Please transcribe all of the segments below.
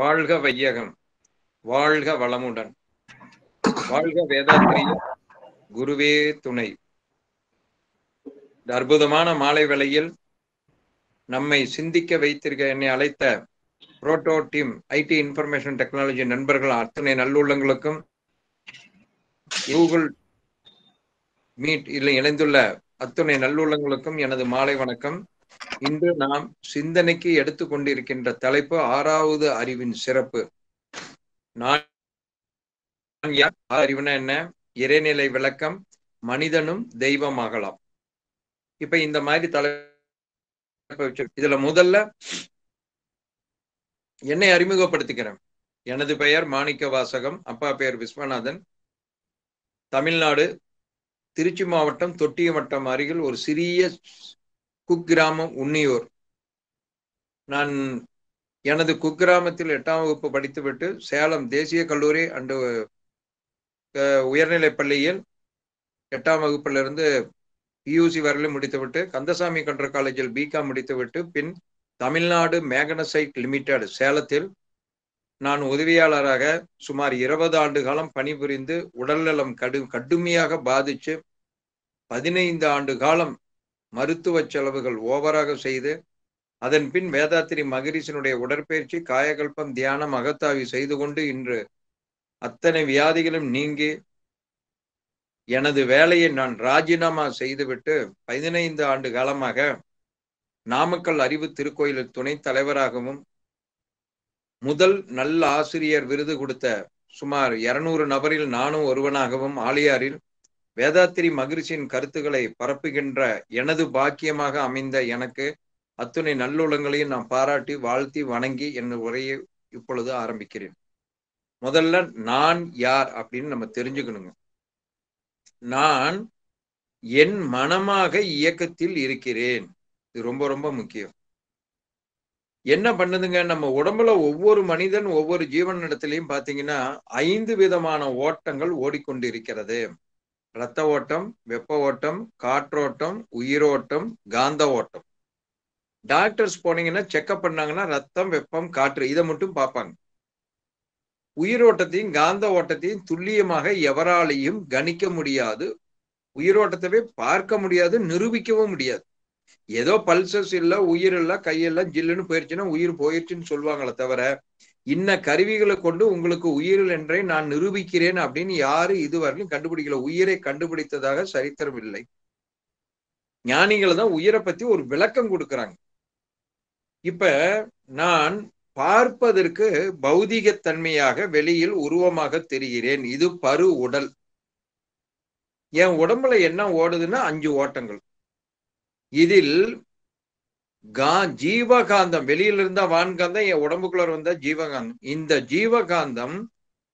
வாழ்க வையகம் வாழ்க வளமுடன். வாழ்க வேதாத்திரிய குருவே துணை. இந்த அற்புதமான மாலை வேளையில் நம்மை சிந்திக்க வைத்திருக்க என்னை அழைத்த proto team IT information technology நண்பர்கள் அத்தனை நல்லுள்ளங்களுக்கும் கூகுள் மீட் இல்லை இணைந்துள்ள அத்துணை நல்லுள்ளங்களுக்கும் எனது மாலை வணக்கம். இன்று நாம் சிந்தனைக்கு எடுத்துக்கொண்டிருக்கின்ற தலைப்பு ஆறாவது அறிவின் சிறப்பு. நான் அறிவுனா என்ன? இறைநிலை விளக்கம் மனிதனும் தெய்வமாகலாம் இப்ப இந்த மாதிரி தலை வச்சு இதுல முதல்ல என்னை அறிமுகப்படுத்திக்கிறேன் எனது பெயர் மாணிக்க வாசகம் அப்பா பெயர் விஸ்வநாதன். தமிழ்நாடு திருச்சி மாவட்டம் தொட்டிய வட்டம் அருகில் ஒரு சிறிய குக்கிராமம் உன்னியூர். நான் எனது குக்கிராமத்தில் எட்டாம் வகுப்பு படித்துவிட்டு சேலம் தேசிய கல்லூரி அண்டு உயர்நிலைப் பள்ளியில் எட்டாம் வகுப்பிலிருந்து பியூசி வரையிலும் முடித்துவிட்டு கந்தசாமி கன்ற காலேஜில் பிகாம் முடித்துவிட்டு பின் தமிழ்நாடு மேகனசைட் லிமிடெட் சேலத்தில் நான் உதவியாளராக சுமார் இருபது ஆண்டு காலம் பணிபுரிந்து உடல்நலம் கடு கடுமையாக பாதித்து பதினைந்து ஆண்டு காலம் மருத்துவ செலவுகள் ஓவராக செய்து அதன் பின் வேதாத்திரி மகரிஷனுடைய உடற்பயிற்சி காயகல்பம் தியானம் அகத்தாவி செய்து கொண்டு இன்று அத்தனை வியாதிகளும் நீங்கி எனது வேலையை நான் ராஜினாமா செய்துவிட்டு பதினைந்து ஆண்டு காலமாக நாமக்கல் அறிவு திருக்கோயிலில் துணைத் தலைவராகவும் முதல் நல்ல ஆசிரியர் விருது கொடுத்த சுமார் இருநூறு நபரில் நானும் ஒருவனாகவும் ஆலியாரில் வேதாத்திரி மகிழ்ச்சியின் கருத்துக்களை பரப்புகின்ற எனது பாக்கியமாக அமைந்த எனக்கு அத்துணை நல்லுளங்களையும் நான் பாராட்டி வாழ்த்தி வணங்கி என் உரையை இப்பொழுது ஆரம்பிக்கிறேன். முதல்ல நான் யார் அப்படின்னு நம்ம தெரிஞ்சுக்கணுங்க. நான் என் மனமாக இயக்கத்தில் இருக்கிறேன். இது ரொம்ப ரொம்ப முக்கியம். என்ன பண்ணுதுங்க? நம்ம உடம்புல ஒவ்வொரு மனிதன் ஒவ்வொரு ஜீவன் இடத்துலையும் பாத்தீங்கன்னா ஐந்து விதமான ஓட்டங்கள் ஓடிக்கொண்டு இருக்கிறது இரத்த ஓட்டம் வெப்ப ஓட்டம் காற்றோட்டம் உயிரோட்டம் காந்த ஓட்டம் டாக்டர்ஸ் போனீங்கன்னா செக்அப் பண்ணாங்கன்னா ரத்தம் வெப்பம் காற்று இதை மட்டும் பார்ப்பாங்க. உயிரோட்டத்தையும் காந்த ஓட்டத்தையும் துல்லியமாக எவராலையும் கணிக்க முடியாது. உயிரோட்டத்தவே பார்க்க முடியாது நிரூபிக்கவும் முடியாது. ஏதோ பல்சஸ் இல்ல உயிர் இல்லை கையெல்லாம் ஜில்லுன்னு போயிருச்சுன்னா உயிர் போயிடுச்சுன்னு சொல்லுவாங்களே தவிர இன்ன கருவிகளை கொண்டு உங்களுக்கு உயிரில் என்றை நான் நிரூபிக்கிறேன் அப்படின்னு யாரு இதுவரையிலும் கண்டுபிடிக்கல. உயிரை கண்டுபிடித்ததாக சரித்திரம் இல்லை. ஞானிகளை தான் உயிரை பத்தி ஒரு விளக்கம் கொடுக்குறாங்க. இப்ப நான் பார்ப்பதற்கு பௌதிகத்தன்மையாக வெளியில் உருவமாக தெரிகிறேன். இது பரு உடல். என் உடம்புல என்ன ஓடுதுன்னா அஞ்சு ஓட்டங்கள். இதில் கா ஜீவகாந்தம். வெளியில இருந்தா வான்காந்தம் என் உடம்புக்குள்ள வந்தா ஜீவகாந்தம். இந்த ஜீவகாந்தம்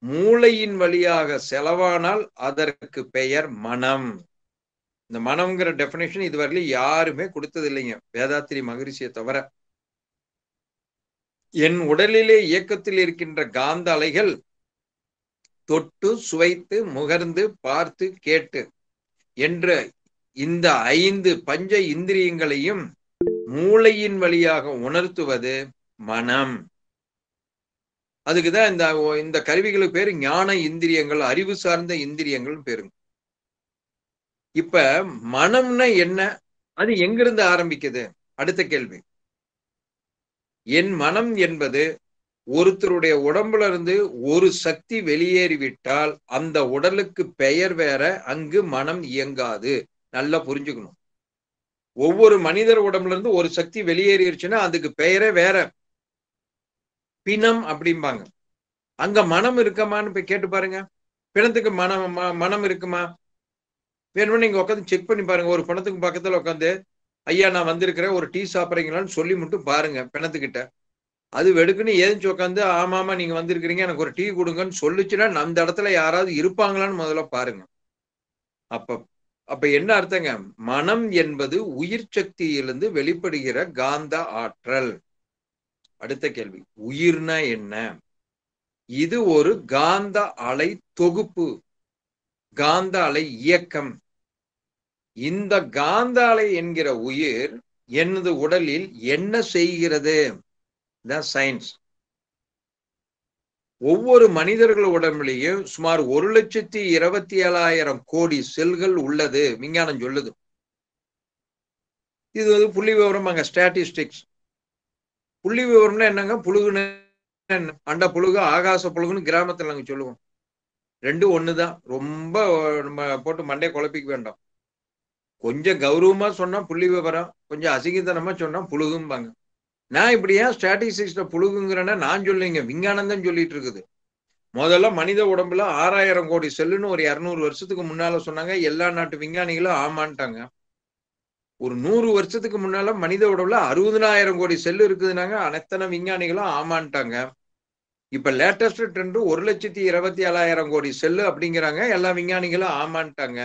மூளையின் வழியாக செலவானால் அதற்கு பெயர் மனம். இந்த மனம்ங்கிற டெபினேஷன் இதுவரையிலும் யாருமே கொடுத்தது இல்லைங்க வேதாத்திரி மகரிஷியை தவிர. என் உடலிலே இயக்கத்தில் இருக்கின்ற காந்த அலைகள் தொட்டு சுவைத்து முகர்ந்து பார்த்து கேட்டு என்ற இந்த ஐந்து பஞ்ச இந்திரியங்களையும் மூளையின் வழியாக உணர்த்துவது மனம். அதுக்குதான் இந்த இந்த கருவிகளுக்கு பேரு ஞான இந்திரியங்கள் அறிவு சார்ந்த இந்திரியங்கள் பேருங்க. இப்ப மனம்னா என்ன? அது எங்கிருந்து ஆரம்பிக்குது? அடுத்த கேள்வி. என் மனம் என்பது ஒருத்தருடைய உடம்புல இருந்து ஒரு சக்தி வெளியேறிவிட்டால் அந்த உடலுக்கு பெயர் வேற அங்கு மனம் இயங்காது. நல்லா புரிஞ்சுக்கணும். ஒவ்வொரு மனிதர் உடம்புல இருந்து ஒரு சக்தி வெளியேறிடுச்சுன்னா அதுக்கு பெயரே வேற. பிணம் அப்படிம்பாங்க. அங்க மனம் இருக்கமான்னு போய் கேட்டு பாருங்க. பிணத்துக்கு மனம் மனம் இருக்குமா? வேணும்னு நீங்க உட்காந்து செக் பண்ணி பாருங்க. ஒரு பிணத்துக்கு பக்கத்துல உட்காந்து ஐயா நான் வந்திருக்கிறேன். ஒரு டீ சாப்பிட்றீங்களான்னு சொல்லி மட்டும் பாருங்க பிணத்துக்கிட்ட. அது வெடுக்குன்னு ஏதிச்சு உட்காந்து ஆமாமா நீங்க வந்திருக்கிறீங்க. எனக்கு ஒரு டீ கொடுங்கன்னு சொல்லிச்சுன்னா அந்த இடத்துல யாராவது இருப்பாங்களான்னு முதல்ல பாருங்க. அப்ப அப்ப என்ன அர்த்தங்க? மனம் என்பது உயிர் சக்தியிலிருந்து வெளிப்படுகிற காந்த ஆற்றல். அடுத்த கேள்வி. உயிர்னா என்ன? இது ஒரு காந்த அலை தொகுப்பு. காந்த அலை இயக்கம். இந்த காந்த அலை என்கிற உயிர் எனது உடலில் என்ன செய்கிறது? தான் சயின்ஸ் ஒவ்வொரு மனிதர்கள் உடம்புலையும் சுமார் ஒரு லட்சத்தி இருபத்தி ஏழாயிரம் கோடி செல்கள் உள்ளது. விஞ்ஞானம் சொல்லுது. இது வந்து புள்ளி விவரம் அங்க ஸ்டாட்டிஸ்டிக்ஸ் புள்ளி விவரம்னா என்னங்க? புழுகுன்னு அண்ட புழுகு ஆகாச புழுகுன்னு கிராமத்துல நாங்க சொல்லுவோம். ரெண்டும் ஒண்ணுதான். ரொம்ப நம்ம போட்டு மண்டே குழப்பிக்க வேண்டாம். கொஞ்சம் கௌரவமா சொன்னா புள்ளி விவரம் கொஞ்சம் அசிங்கத்தனமா சொன்னா புழுகும்பாங்க. நான் இப்படியா ஏன் ஸ்டாட்டிஸ்டிக்ஸ்ல புழுகுங்கிறேன்னா நான் சொல்லிங்க விஞ்ஞானம் தான் சொல்லிட்டு இருக்குது முதல்ல மனித உடம்புல ஆறாயிரம் கோடி செல்லுன்னு ஒரு இரநூறு வருஷத்துக்கு முன்னால சொன்னாங்க. எல்லா நாட்டு விஞ்ஞானிகளும் ஆமான்ட்டாங்க. ஒரு நூறு வருஷத்துக்கு முன்னால மனித உடம்புல அறுபதனாயிரம் கோடி செல்லு இருக்குதுனாங்க அனைத்தன விஞ்ஞானிகளும் ஆமான்ட்டாங்க. இப்ப லேட்டஸ்ட் ட்ரெண்ட் ஒரு லட்சத்தி இருபத்தி ஏழாயிரம் கோடி செல்லு அப்படிங்கிறாங்க. எல்லா விஞ்ஞானிகளும் ஆமான்ட்டாங்க.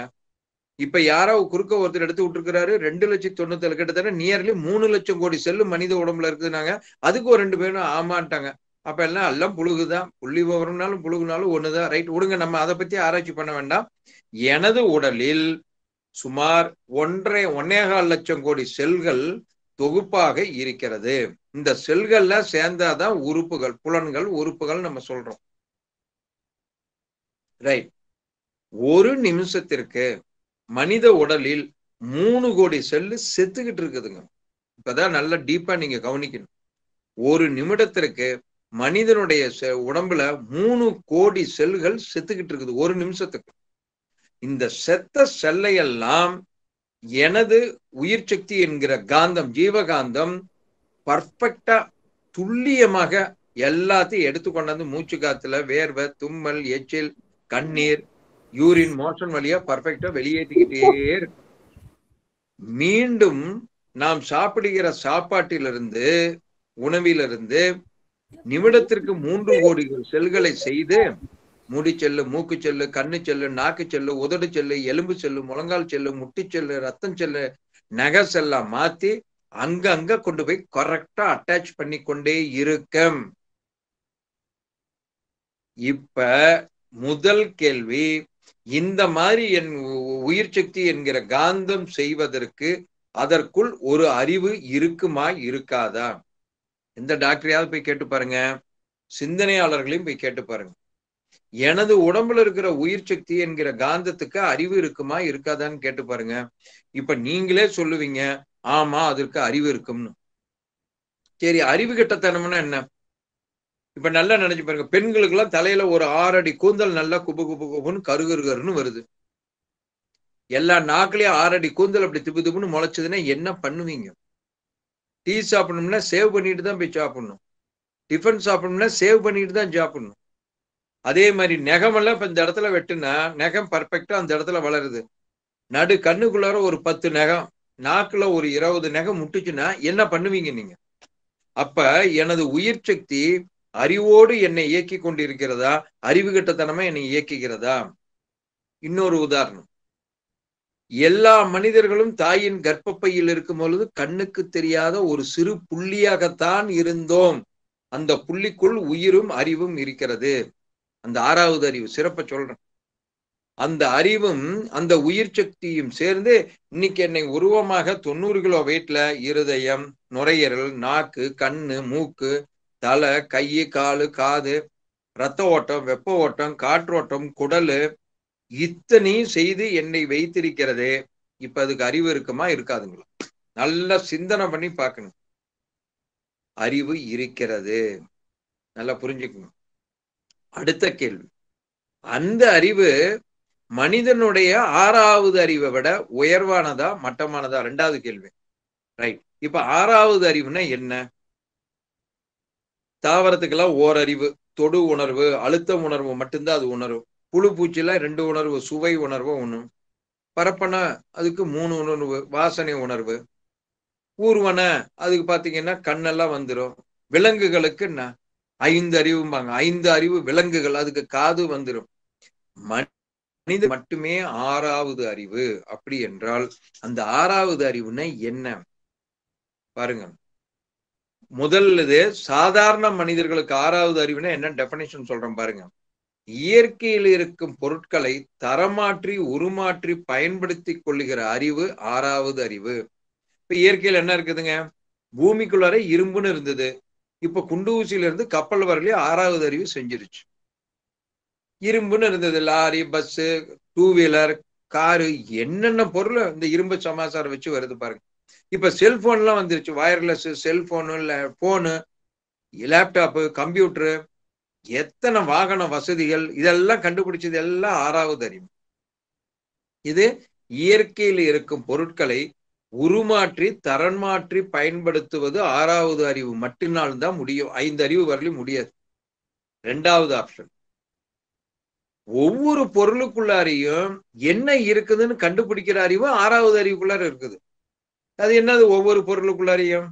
இப்ப யாரோ குறுக்க ஒருத்தர் எடுத்து விட்டுருக்காரு ரெண்டு லட்சத்தி தொண்ணூத்தி கிட்டத்தட்ட நியர்லி மூணு லட்சம் கோடி செல்லு மனித உடம்புல இருக்குதுனாங்க அதுக்கு ஒரு ரெண்டு பேரும் ஆமான்ட்டாங்க. அப்ப எல்லாம் எல்லாம் புழுகுதான் புள்ளி விவரம்னாலும் புழுகுனாலும் ஒண்ணுதான். ரைட் விடுங்க நம்ம அதை பத்தி ஆராய்ச்சி பண்ண வேண்டாம். எனது உடலில் சுமார் ஒன்றரை ஒன்னேகால் லட்சம் கோடி செல்கள் தொகுப்பாக இருக்கிறது. இந்த செல்கள்ல சேர்ந்தாதான் உறுப்புகள் புலன்கள் உறுப்புகள் நம்ம சொல்றோம். ரைட் ஒரு நிமிஷத்திற்கு மனித உடலில் மூணு கோடி செல்லு செத்துக்கிட்டு இருக்குதுங்க. இப்பதான் நல்லா டீப்பா நீங்க கவனிக்கணும். ஒரு நிமிடத்திற்கு மனிதனுடைய செ- உடம்புல மூணு கோடி செல்கள் செத்துக்கிட்டு இருக்குது ஒரு நிமிஷத்துக்கு. இந்த செத்த செல்லையெல்லாம் எனது உயிர் சக்தி என்கிற காந்தம் ஜீவகாந்தம் பர்ஃபெக்டா துல்லியமாக எல்லாத்தையும் எடுத்து கொண்டாந்து மூச்சு காத்துல வேர்வை தும்மல் எச்சில் கண்ணீர் யூரின் மோஷன் வழியா பர்ஃபெக்டா வெளியேற்றிக்கிட்டே மீண்டும் நாம் சாப்பிடுகிற சாப்பாட்டிலிருந்து உணவிலிருந்து நிமிடத்திற்கு மூன்று கோடி செல்களை செய்து முடி செல்லு மூக்கு செல்லு கண்ணு செல்லு நாக்கு செல்லு உதடு செல்லு எலும்பு செல்லு முழங்கால் செல்லு முட்டி செல்லு ரத்தம் செல்லு நகை செல்லாம் மாத்தி அங்க அங்க கொண்டு போய் கரெக்டா அட்டாச் பண்ணி கொண்டே இருக்கும். இப்ப முதல் கேள்வி இந்த மாதிரி என் உயிர் சக்தி என்கிற காந்தம் செய்வதற்கு அதற்குள் ஒரு அறிவு இருக்குமா இருக்காதா? எந்த டாக்டரையாவது போய் கேட்டு பாருங்க. சிந்தனையாளர்களையும் போய் கேட்டு பாருங்க. எனது உடம்புல இருக்கிற உயிர் சக்தி என்கிற காந்தத்துக்கு அறிவு இருக்குமா இருக்காதான்னு கேட்டு பாருங்க. இப்ப நீங்களே சொல்லுவீங்க ஆமா அதற்கு அறிவு இருக்கும்னு. சரி அறிவு கிட்டத்தனம்னா என்ன? இப்ப நல்லா நினைச்சு பாருங்க. பெண்களுக்கு எல்லாம் தலையில ஒரு ஆறு அடி கூந்தல் நல்லா குபு குபு குபுன்னு கருகருகருன்னு வருது. எல்லா நாக்குலயும் ஆறு அடி கூந்தல் அப்படி திப்பு திப்புன்னு முளைச்சதுன்னா என்ன பண்ணுவீங்க? டீ சாப்பிடணும்னா சேவ் பண்ணிட்டு தான் போய் சாப்பிடணும். டிஃபன் சாப்பிடணும்னா சேவ் பண்ணிட்டு தான் சாப்பிடணும். அதே மாதிரி நெகமெல்லாம் இப்ப இந்த இடத்துல வெட்டுனா நெகம் பர்ஃபெக்டா அந்த இடத்துல வளருது. நடு கண்ணுக்குள்ளார ஒரு பத்து நகம் நாக்குல ஒரு இருபது நகம் முட்டுச்சுன்னா என்ன பண்ணுவீங்க நீங்க? அப்ப எனது உயிர் சக்தி அறிவோடு என்னை இயக்கி கொண்டிருக்கிறதா? அறிவு கட்டத்தனமா என்னை இயக்குகிறதா? இன்னொரு உதாரணம். எல்லா மனிதர்களும் தாயின் கர்ப்பப்பையில் இருக்கும் பொழுது கண்ணுக்கு தெரியாத ஒரு சிறு புள்ளியாகத்தான் இருந்தோம். அந்த புள்ளிக்குள் உயிரும் அறிவும் இருக்கிறது. அந்த ஆறாவது அறிவு சிறப்ப சொல்றேன். அந்த அறிவும் அந்த உயிர் சக்தியும் சேர்ந்து இன்னைக்கு என்னை உருவமாக தொண்ணூறு கிலோ வெயிட்ல இருதயம் நுரையீரல் நாக்கு கண்ணு மூக்கு தலை கை காலு காது ரத்த ஓட்டம் வெப்ப ஓட்டம் காற்றோட்டம் குடல் இத்தனையும் செய்து என்னை வைத்திருக்கிறதே. இப்ப அதுக்கு அறிவு இருக்குமா? இருக்காதுங்களா? நல்லா சிந்தனை பண்ணி பார்க்கணும். அறிவு இருக்கிறது. நல்லா புரிஞ்சுக்கணும். அடுத்த கேள்வி. அந்த அறிவு மனிதனுடைய ஆறாவது அறிவை விட உயர்வானதா மட்டமானதா? ரெண்டாவது கேள்வி. ரைட் இப்ப ஆறாவது அறிவுனா என்ன? தாவரத்துக்கெல்லாம் ஓரறிவு தொடு உணர்வு அழுத்த உணர்வு மட்டும்தான் அது உணரும். புழு பூச்சிலாம் ரெண்டு உணர்வு சுவை உணர்வு ஒண்ணு பரப்பன அதுக்கு மூணு உணர்வு வாசனை உணர்வு. ஊர்வன அதுக்கு பார்த்தீங்கன்னா கண்ணெல்லாம் வந்துடும் விலங்குகளுக்கு என்ன? ஐந்து அறிவும்பாங்க. ஐந்து அறிவு விலங்குகள் அதுக்கு காது வந்துடும் மனித மட்டுமே ஆறாவது அறிவு. அப்படி என்றால் அந்த ஆறாவது அறிவுனா என்ன? பாருங்க. முதல் இது சாதாரண மனிதர்களுக்கு ஆறாவது அறிவுனா என்ன டெபனிஷன் சொல்றேன் பாருங்க. இயற்கையில் இருக்கும் பொருட்களை தரமாற்றி உருமாற்றி பயன்படுத்தி கொள்ளுகிற அறிவு ஆறாவது அறிவு. இப்ப இயற்கையில் என்ன இருக்குதுங்க? பூமிக்குள்ளார இரும்புன்னு இருந்தது. இப்ப குண்டு ஊசியில இருந்து கப்பல் வரலையும் ஆறாவது அறிவு செஞ்சிருச்சு. இரும்புன்னு இருந்தது lorry bus two wheeler car என்னென்ன பொருள் இந்த இரும்பு சமாச்சாரம் வச்சு வருது பாருங்க. இப்ப செல்போன்லாம் வந்துருச்சு. Wireless cellphone phone laptop computer எத்தனை வாகன வசதிகள் இதெல்லாம் கண்டுபிடிச்சது எல்லாம் ஆறாவது அறிவு. இது இயற்கையில் இருக்கும் பொருட்களை உருமாற்றி தரன் மாற்றி பயன்படுத்துவது ஆறாவது அறிவு. மட்டும்னால் தான் முடியும். ஐந்து அறிவு வரலையும் முடியாது. ரெண்டாவது ஆப்ஷன் ஒவ்வொரு பொருளுக்குள்ளாரையும் என்ன இருக்குதுன்னு கண்டுபிடிக்கிற அறிவு ஆறாவது அறிவுக்குள்ளார இருக்குது. அது என்னது ஒவ்வொரு பொருளுக்குள்ளாரையும்?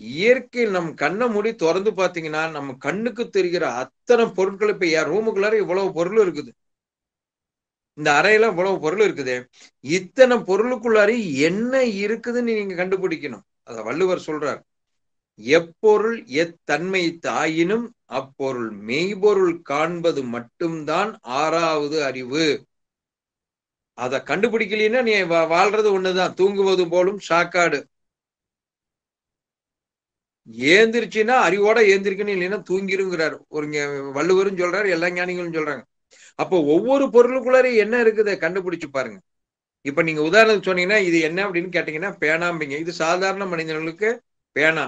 இயற்கையில் நம் கண்ணை மூடி திறந்து பாத்தீங்கன்னா நம்ம கண்ணுக்கு தெரிகிற அத்தனை பொருட்கள் இப்ப என் ரூமுக்குள்ளார இவ்வளவு பொருள் இருக்குது. இந்த அறையில இவ்வளவு பொருள் இருக்குது. இத்தனை பொருளுக்குள்ளாரி என்ன இருக்குதுன்னு நீங்க கண்டுபிடிக்கணும். அத வள்ளுவர் சொல்றார். எப்பொருள் எத்தன்மை தாயினும் அப்பொருள் மெய்பொருள் காண்பது மட்டும்தான் ஆறாவது அறிவு. அதை கண்டுபிடிக்கலன்னா நீ வாழ்றது ஒண்ணுதான். தூங்குவது போலும் சாக்காடு. ஏந்திரிச்சுன்னா அறிவோட ஏந்திரிக்கணும் இல்லைன்னா தூங்கிருங்கிறார். ஒரு வள்ளுவரும் சொல்றாரு எல்லா ஞானிகளும் சொல்றாங்க. அப்போ ஒவ்வொரு பொருளுக்குள்ளார என்ன இருக்குது கண்டுபிடிச்சு பாருங்க. இப்ப நீங்க உதாரணத்துக்கு சொன்னீங்கன்னா இது என்ன அப்படின்னு கேட்டீங்கன்னா பேனாம்பிங்க. இது சாதாரண மனிதர்களுக்கு பேனா.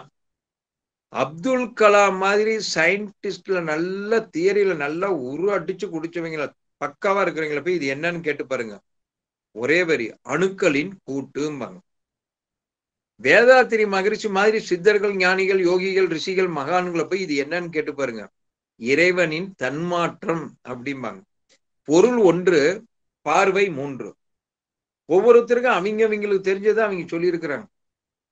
அப்துல் கலாம் மாதிரி சயின்டிஸ்ட்ல நல்ல தியரியில நல்லா உரு அடிச்சு குடிச்சவங்கள பக்காவா இருக்கிறவங்கள போய் இது என்னன்னு கேட்டு பாருங்க. ஒரே வரி அணுக்களின் கூட்டும்பாங்க. வேதாத்திரி மகிழ்ச்சி மாதிரி சித்தர்கள் ஞானிகள் யோகிகள் ரிஷிகள் மகான்களை போய் இது என்னன்னு கேட்டு பாருங்க. இறைவனின் தன்மாற்றம் அப்படிம்பாங்க. பொருள் ஒன்று பார்வை மூன்று. ஒவ்வொருத்தருக்கும் அவங்க அவங்களுக்கு தெரிஞ்சதை அவங்க சொல்லியிருக்கிறாங்க.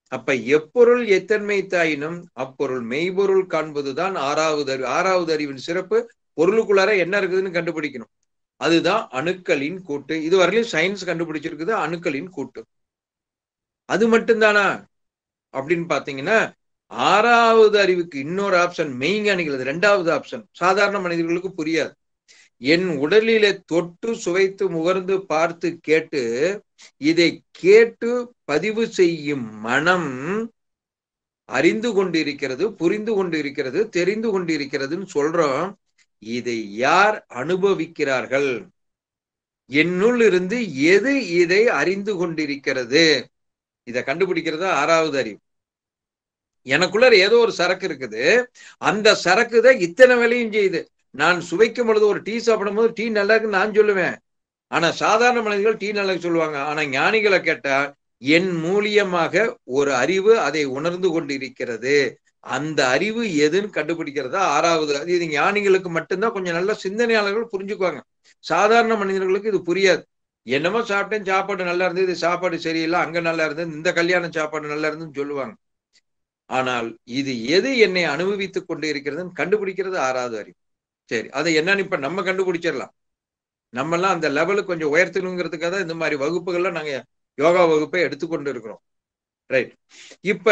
அப்ப எப்பொருள் எத்தன்மை தாயினும் அப்பொருள் மெய்பொருள் காண்பதுதான் ஆறாவது அறிவு ஆறாவது அறிவின் சிறப்பு. பொருளுக்குள்ளார என்ன இருக்குதுன்னு கண்டுபிடிக்கணும். அதுதான் அணுக்களின் கூட்டு. இது வரையிலும் சயின்ஸ் கண்டுபிடிச்சிருக்குது அணுக்களின் கூட்டு. அது மட்டும்தானா? அப்படின்னு பாத்தீங்கன்னா ஆறாவது அறிவுக்கு இன்னொரு ஆப்ஷன் மெய்ஞானிகள் அது ரெண்டாவது ஆப்ஷன் சாதாரண மனிதர்களுக்கு புரியாது. என் உடலிலே தொட்டு சுவைத்து முகர்ந்து பார்த்து கேட்டு இதை கேட்டு பதிவு செய்யும் மனம் அறிந்து கொண்டிருக்கிறது புரிந்து கொண்டிருக்கிறது தெரிந்து கொண்டிருக்கிறதுன்னு சொல்றோம். இதை யார் அனுபவிக்கிறார்கள்? என்னுள் இருந்து எது இதை அறிந்து கொண்டிருக்கிறது? இதை கண்டுபிடிக்கிறது ஆறாவது அறிவு. எனக்குள்ள ஏதோ ஒரு சரக்கு இருக்குது. அந்த சரக்கு தான் இத்தனை வேலையும் செய்யுது. நான் சுவைக்கும் பொழுது ஒரு டீ சாப்பிடும் போது டீ நல்லா இருக்குன்னு நான் சொல்லுவேன். ஆனா சாதாரண மனிதர்கள் டீ நல்லா சொல்லுவாங்க. ஆனா ஞானிகளை கேட்டா என் மூலியமாக ஒரு அறிவு அதை உணர்ந்து கொண்டிருக்கிறது. அந்த அறிவு எதுன்னு கண்டுபிடிக்கிறதா ஆறாவது. அது இது ஞானிகளுக்கு மட்டும்தான் கொஞ்சம் நல்ல சிந்தனையாளர்கள் புரிஞ்சுக்குவாங்க. சாதாரண மனிதர்களுக்கு இது புரியாது. என்னமோ சாப்பிட்டேன் சாப்பாடு நல்லா இருந்தது இது சாப்பாடு சரியில்லை அங்க நல்லா இருந்தது இந்த கல்யாணம் சாப்பாடு நல்லா இருந்ததுன்னு சொல்லுவாங்க. ஆனால் இது எது என்னை அனுபவித்துக் கொண்டு இருக்கிறதுன்னு கண்டுபிடிக்கிறது ஆறாவது அறிவு. சரி அதை என்னன்னு இப்ப நம்ம கண்டுபிடிச்சிடலாம். நம்மெல்லாம் அந்த லெவலுக்கு கொஞ்சம் உயர்த்தணுங்கிறதுக்காக தான் இந்த மாதிரி வகுப்புகள்லாம் நாங்க யோகா வகுப்பை எடுத்துக்கொண்டு இருக்கிறோம். ரைட் இப்ப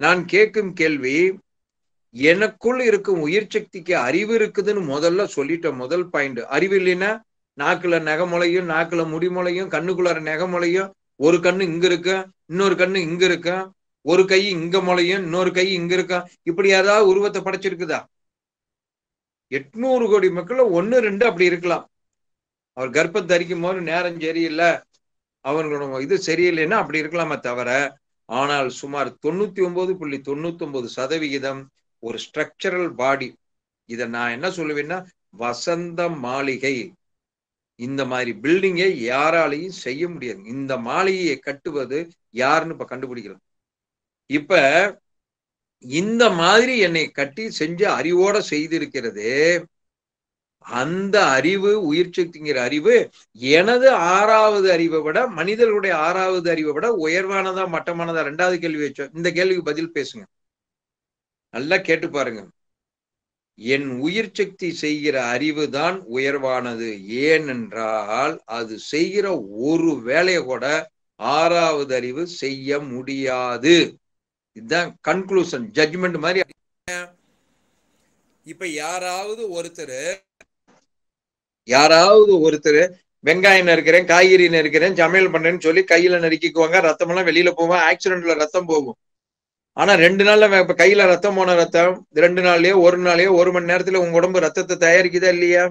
நான் கேட்கும் கேள்வி எனக்குள் இருக்கும் உயிர் சக்திக்கு அறிவு இருக்குதுன்னு முதல்ல சொல்லிட்ட முதல் பாயிண்ட் அறிவு இல்லைன்னா நாக்குல நகமுளையும் நாக்குல முடிமுளையும் கண்ணுக்குள்ளார நகமுளையும் ஒரு கண்ணு இங்க இருக்கு இன்னொரு கண்ணு இங்க இருக்கு ஒரு கை இங்க முளையும் இன்னொரு கை இங்க இருக்கா. இப்படி ஏதாவது உருவத்தை படைச்சிருக்குதா? எட்நூறு கோடி மக்கள் ஒன்னு ரெண்டு அப்படி இருக்கலாம். அவர் கர்ப்பம் தரிக்கும் போது நேரம் சரியில்லை. அவங்களோட இது சரியில்லைன்னா அப்படி இருக்கலாமே தவிர ஆனால் சுமார் தொண்ணூத்தி ஒன்பது புள்ளி தொண்ணூத்தி ஒன்பது சதவிகிதம் ஒரு ஸ்ட்ரக்சரல் பாடி இதை நான் என்ன சொல்லுவேன்னா வசந்த மாளிகை. இந்த மாதிரி பில்டிங்கை யாராலையும் செய்ய முடியாது. இந்த மாளிகையை கட்டுவது யாருன்னு இப்ப கண்டுபிடிக்கலாம். இப்ப இந்த மாதிரி என்னை கட்டி செஞ்ச அறிவோட செய்திருக்கிறது அந்த அறிவு உயிர் சக்திங்கிற அறிவு எனது ஆறாவது அறிவை விட மனிதர்களுடைய ஆறாவது அறிவை விட உயர்வானதா மட்டமானதா ரெண்டாவது கேள்வி வச்சோம் இந்த கேள்விக்கு பதில் பேசுங்க. நல்லா கேட்டு பாருங்க. என் உயிர் சக்தி செய்கிற அறிவு தான் உயர்வானது. ஏனென்றால் அது செய்கிற ஒரு வேலையை கூட ஆறாவது அறிவு செய்ய முடியாது. இதுதான் கன்க்ளூஷன் ஜட்ஜ்மெண்ட் மாதிரி. இப்ப யாராவது ஒருத்தர் யாராவது ஒருத்தர் வெங்காயம் நறுக்கிறேன் காய்கறி நறுக்கிறேன் சமையல் பண்றேன்னு சொல்லி கையில நறுக்கிக்குவாங்க ரத்தம் எல்லாம் வெளியில போவான் ஆக்சிடென்ட்ல ரத்தம் போகும். ஆனா ரெண்டு நாள்ல இப்ப கையில ரத்தம் போன ரத்தம் ரெண்டு நாள்லயோ ஒரு நாளையோ ஒரு மணி நேரத்துல உங்க உடம்பு ரத்தத்தை தயாரிக்குதா இல்லையா?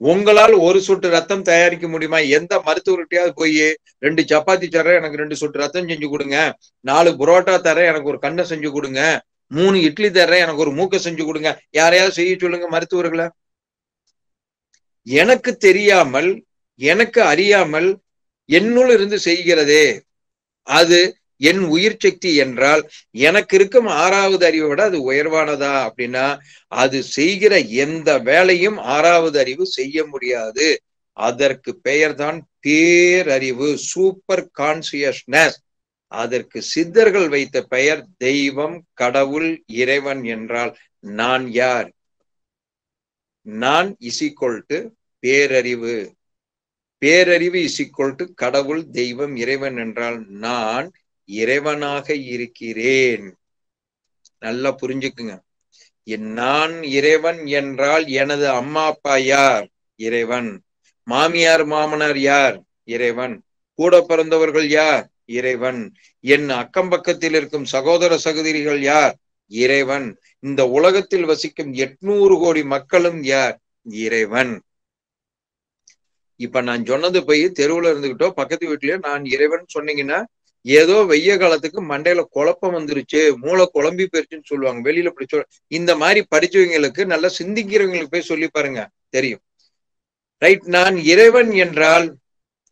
உங்களால் ஒரு சொட்டு ரத்தம் தயாரிக்க முடியுமா? எந்த மருத்துவர்கிட்டயாவது போய் ரெண்டு சப்பாத்தி தர எனக்கு ரெண்டு சொட்டு ரத்தம் செஞ்சு கொடுங்க. நாலு புரோட்டா தரேன் எனக்கு ஒரு கண்ணை செஞ்சு கொடுங்க. மூணு இட்லி தர்றேன் எனக்கு ஒரு மூக்கை செஞ்சு கொடுங்க. யாரையாவது செய்ய சொல்லுங்க மருத்துவர்களை. எனக்கு தெரியாமல் எனக்கு அறியாமல் என்னுள் இருந்து செய்கிறதே. அது என் உயிர் சக்தி என்றால் எனக்கு இருக்கும் ஆறாவது அறிவை விட அது உயர்வானதா அப்படின்னா அது செய்கிற எந்த வேலையும் ஆறாவது அறிவு செய்ய முடியாது. அதற்கு பெயர்தான் பேரறிவு சூப்பர் கான்சியஸ்னஸ் அதற்கு சித்தர்கள் வைத்த பெயர் தெய்வம் கடவுள் இறைவன் என்றால் நான் யார்? நான் இசிக்கொள் டு பேரறிவு. பேரறிவு இசிக்கொள் டு கடவுள் தெய்வம் இறைவன் என்றால் நான் இறைவனாக இருக்கிறேன். நல்லா புரிஞ்சுக்குங்க. நான் இறைவன் என்றால் எனது அம்மா அப்பா யார்? இறைவன். மாமியார் மாமனார் யார்? இறைவன். கூட பிறந்தவர்கள் யார்? இறைவன். என் அக்கம் பக்கத்தில் இருக்கும் சகோதர சகோதரிகள் யார்? இறைவன். இந்த உலகத்தில் வசிக்கும் எட்நூறு கோடி மக்களும் யார்? இறைவன். இப்ப நான் சொன்னது போய் தெருவுல இருந்துகிட்டோ பக்கத்து வீட்லயோ நான் இறைவன் சொன்னீங்கன்னா ஏதோ வெய்ய காலத்துக்கு மண்டையில குழப்பம் வந்துருச்சு மூளை குழம்பி போயிருச்சுன்னு சொல்லுவாங்க வெளியில இப்படி சொல் இந்த மாதிரி படிச்சவங்களுக்கு நல்லா சிந்திக்கிறவங்களுக்கு போய் சொல்லி பாருங்க தெரியும். ரைட் நான் இறைவன் என்றால்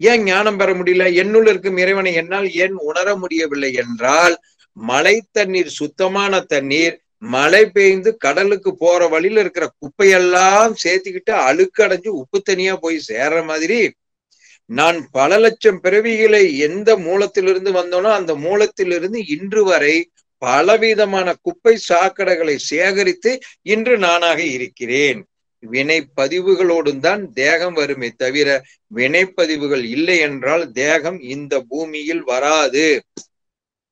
ஏன் ஞானம் பெற முடியல? என்னுள் இருக்கும் இறைவனை என்னால் ஏன் உணர முடியவில்லை என்றால் மழை தண்ணீர் சுத்தமான தண்ணீர் மழை பெய்ந்து கடலுக்கு போற வழியில இருக்கிற குப்பையெல்லாம் சேர்த்துக்கிட்டு அழுக்கடைஞ்சு உப்பு தனியா போய் சேர்ற மாதிரி நான் பல லட்சம் பிறவிகளை எந்த மூலத்திலிருந்து வந்தோனோ அந்த மூலத்திலிருந்து இன்று வரை பலவிதமான குப்பை சாக்கடைகளை சேகரித்து இன்று நானாக இருக்கிறேன். வினைப்பதிவுகளோடும் தான் தேகம் வருமே தவிர வினைப்பதிவுகள் இல்லை என்றால் தேகம் இந்த பூமியில் வராது.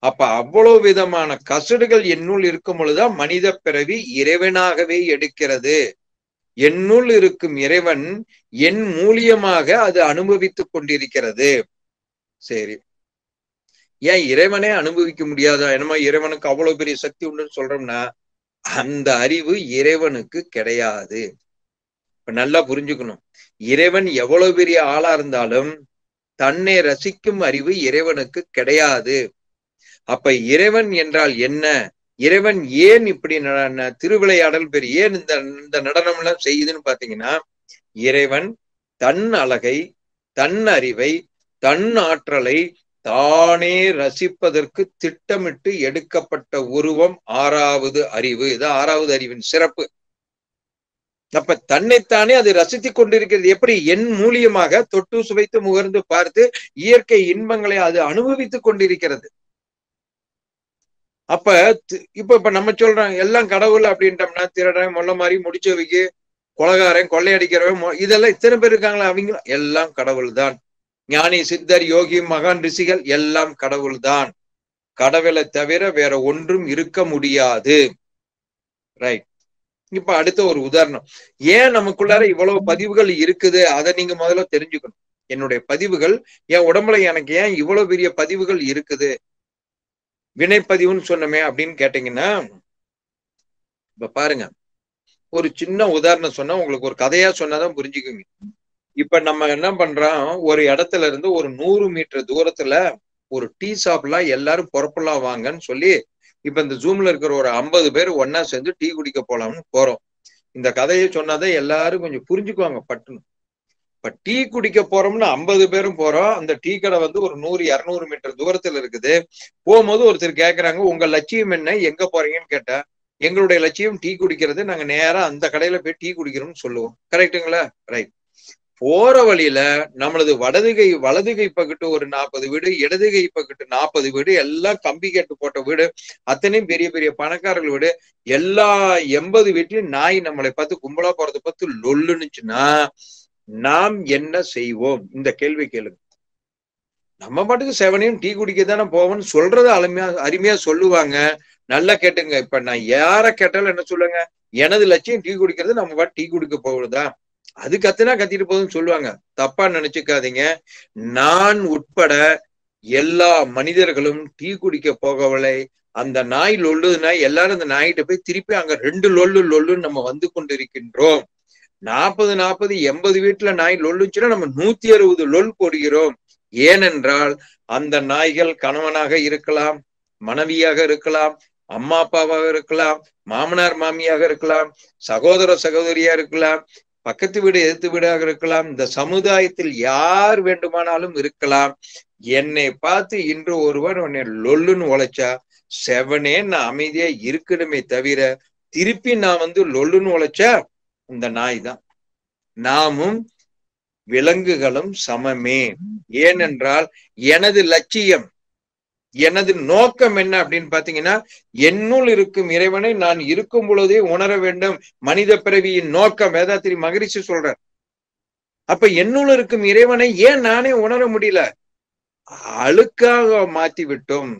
அப்ப அவ்வளவு விதமான கசடுகள் என்னுள் இருக்கும் பொழுதுதான் மனித பிறவி இறைவனாகவே எடுக்கிறது. என்னுள் இருக்கும் இறைவன் என் மூலியமாக அது அனுபவித்துக் கொண்டிருக்கிறது. சரி. ஏன் இறைவனே அனுபவிக்க முடியாதா? என்னமோ இறைவனுக்கு அவ்வளவு பெரிய சக்தி உண்டுன்னு சொல்றோம்னா அந்த அறிவு இறைவனுக்கு கிடையாது. இப்ப நல்லா புரிஞ்சுக்கணும். இறைவன் எவ்வளவு பெரிய ஆளா இருந்தாலும் தன்னை ரசிக்கும் அறிவு இறைவனுக்கு கிடையாது. அப்ப இறைவன் என்றால் என்ன? இறைவன் ஏன் இப்படி திருவிளையாடல் பெரு ஏன் இந்த இந்த நடனம் எல்லாம் செய்யுதுன்னு பாத்தீங்கன்னா இறைவன் தன் அழகை தன் அறிவை தன் ஆற்றலை தானே ரசிப்பதற்கு திட்டமிட்டு எடுக்கப்பட்ட உருவம் ஆறாவது அறிவு. இது ஆறாவது அறிவின் சிறப்பு. அப்ப தன்னைத்தானே அது ரசித்துக் கொண்டிருக்கிறது. எப்படி? என் மூலியமாக தொட்டு சுவைத்து முகர்ந்து பார்த்து இயற்கை இன்பங்களை அது அனுபவித்துக் கொண்டிருக்கிறது. அப்ப இப்ப இப்ப நம்ம சொல்றோம் எல்லாம் கடவுள் அப்படின்ட்டோம்னா திருடன் முள்ள மாதிரி முடிச்சவைக்கு கொலகாரன் கொள்ளையடிக்கிறவன் இதெல்லாம் இத்தனை பேர் இருக்காங்களா அவங்க எல்லாம் கடவுள் தான் ஞானி சித்தர் யோகி மகான் ரிஷிகள் எல்லாம் கடவுள் தான் கடவுளை தவிர வேற ஒன்றும் இருக்க முடியாது. ரைட் இப்ப அடுத்த ஒரு உதாரணம். ஏன் நமக்குள்ளார இவ்வளவு பதிவுகள் இருக்குது? அதை நீங்க முதல்ல தெரிஞ்சுக்கணும். என்னுடைய பதிவுகள் என் உடம்புல எனக்கு ஏன் இவ்வளவு பெரிய பதிவுகள் இருக்குது? வினைப்பதிவுன்னு சொன்னமே அப்படின்னு கேட்டீங்கன்னா இப்ப பாருங்க. ஒரு சின்ன உதாரணம் சொன்னா உங்களுக்கு ஒரு கதையா சொன்னாதான் புரிஞ்சுக்குங்க இப்ப நம்ம என்ன பண்றோம்? ஒரு இடத்துல இருந்து ஒரு நூறு மீட்டர் தூரத்துல ஒரு டீ ஷாப்ல எல்லாரும் பொறப்பெல்லாம் வாங்கன்னு சொல்லி இப்ப இந்த ஜூம்ல இருக்கிற ஒரு ஐம்பது பேர் ஒன்னா சேர்ந்து டீ குடிக்க போலாம்னு போறோம். இந்த கதையை சொன்னாதான் எல்லாரும் கொஞ்சம் புரிஞ்சுக்குவாங்க பட்டுன்னு. இப்ப டீ குடிக்க போறோம்னு ஐம்பது பேரும் போறோம். அந்த டீ கடை வந்து ஒரு நூறு இருநூறு மீட்டர் தூரத்துல இருக்குது. போகும்போது ஒருத்தர் கேக்குறாங்க உங்க லட்சியம் என்ன? எங்க போறீங்கன்னு கேட்டா எங்களுடைய லட்சியம் டீ குடிக்கிறது. நாங்க நேரா அந்த கடையில போய் டீ குடிக்கிறோம்னு சொல்லுவோம். கரெக்டுங்களா ரைட். போற வழியில நம்மளது வடதுகை வலதுகை பக்கத்து ஒரு நாற்பது வீடு இடதுகை பக்கத்து நாற்பது வீடு எல்லாம் கம்பி கட்டு போட்ட வீடு அத்தனையும் பெரிய பெரிய பணக்காரர்கள் வீடு எல்லா எண்பது வீட்லயும் நாய் நம்மளை பார்த்து கும்பலா போறதை பார்த்து லொல்லுனுச்சுன்னா நாம் என்ன செய்வோம்? இந்த கேள்வி கேளுங்க நம்ம பாட்டுக்கு செவனையும் டீ குடிக்க தானே போவோம்னு சொல்றது அருமையா அருமையா சொல்லுவாங்க. நல்லா கேட்டுங்க. இப்ப நான் யார கேட்டாலும் என்ன சொல்லுங்க? எனது லட்சியம் டீ குடிக்கிறது நம்ம பாட்டு டீ குடிக்க போகுதா அது கத்துனா கத்திட்டு போகுதுன்னு சொல்லுவாங்க. தப்பா நினைச்சுக்காதீங்க. நான் உட்பட எல்லா மனிதர்களும் டீ குடிக்க போகவில்லை. அந்த நாய் லொல்லுதுன்னா எல்லாரும் அந்த நாய்கிட்ட போய் திருப்பி அங்க ரெண்டு லொல்லு லொல்லுன்னு நம்ம வந்து கொண்டிருக்கின்றோம். நாற்பது நாற்பது எண்பது வீட்டுல நாய் லொல்லுச்சுன்னா நம்ம நூத்தி அறுபது லொல் போடுகிறோம். ஏனென்றால் அந்த நாய்கள் கணவனாக இருக்கலாம் மனைவியாக இருக்கலாம் அம்மா அப்பாவாக இருக்கலாம் மாமனார் மாமியாக இருக்கலாம் சகோதர சகோதரியா இருக்கலாம் பக்கத்து வீடு எதிர்த்து வீடாக இருக்கலாம் இந்த சமுதாயத்தில் யார் வேண்டுமானாலும் இருக்கலாம். என்னை பார்த்து இன்று ஒருவர் உன்னை லொல்லுன்னு உழைச்சா செவனே நான் அமைதியா இருக்கணுமே தவிர திருப்பி நான் வந்து லொல்லுன்னு உழைச்சா இந்த நாய் தான். நாமும் விலங்குகளும் சமமே. ஏனென்றால் எனது லட்சியம் எனது நோக்கம் என்ன அப்படின்னு பாத்தீங்கன்னா என்னுள் இருக்கும் இறைவனை நான் இருக்கும் பொழுதே உணர வேண்டும். மனித பிறவியின் நோக்கம் வேதாத்திரி மகிழ்ச்சி சொல்ற அப்ப என்னுள் இருக்கும் இறைவனை ஏன் நானே உணர முடியல? அழுக்காக மாத்தி விட்டோம்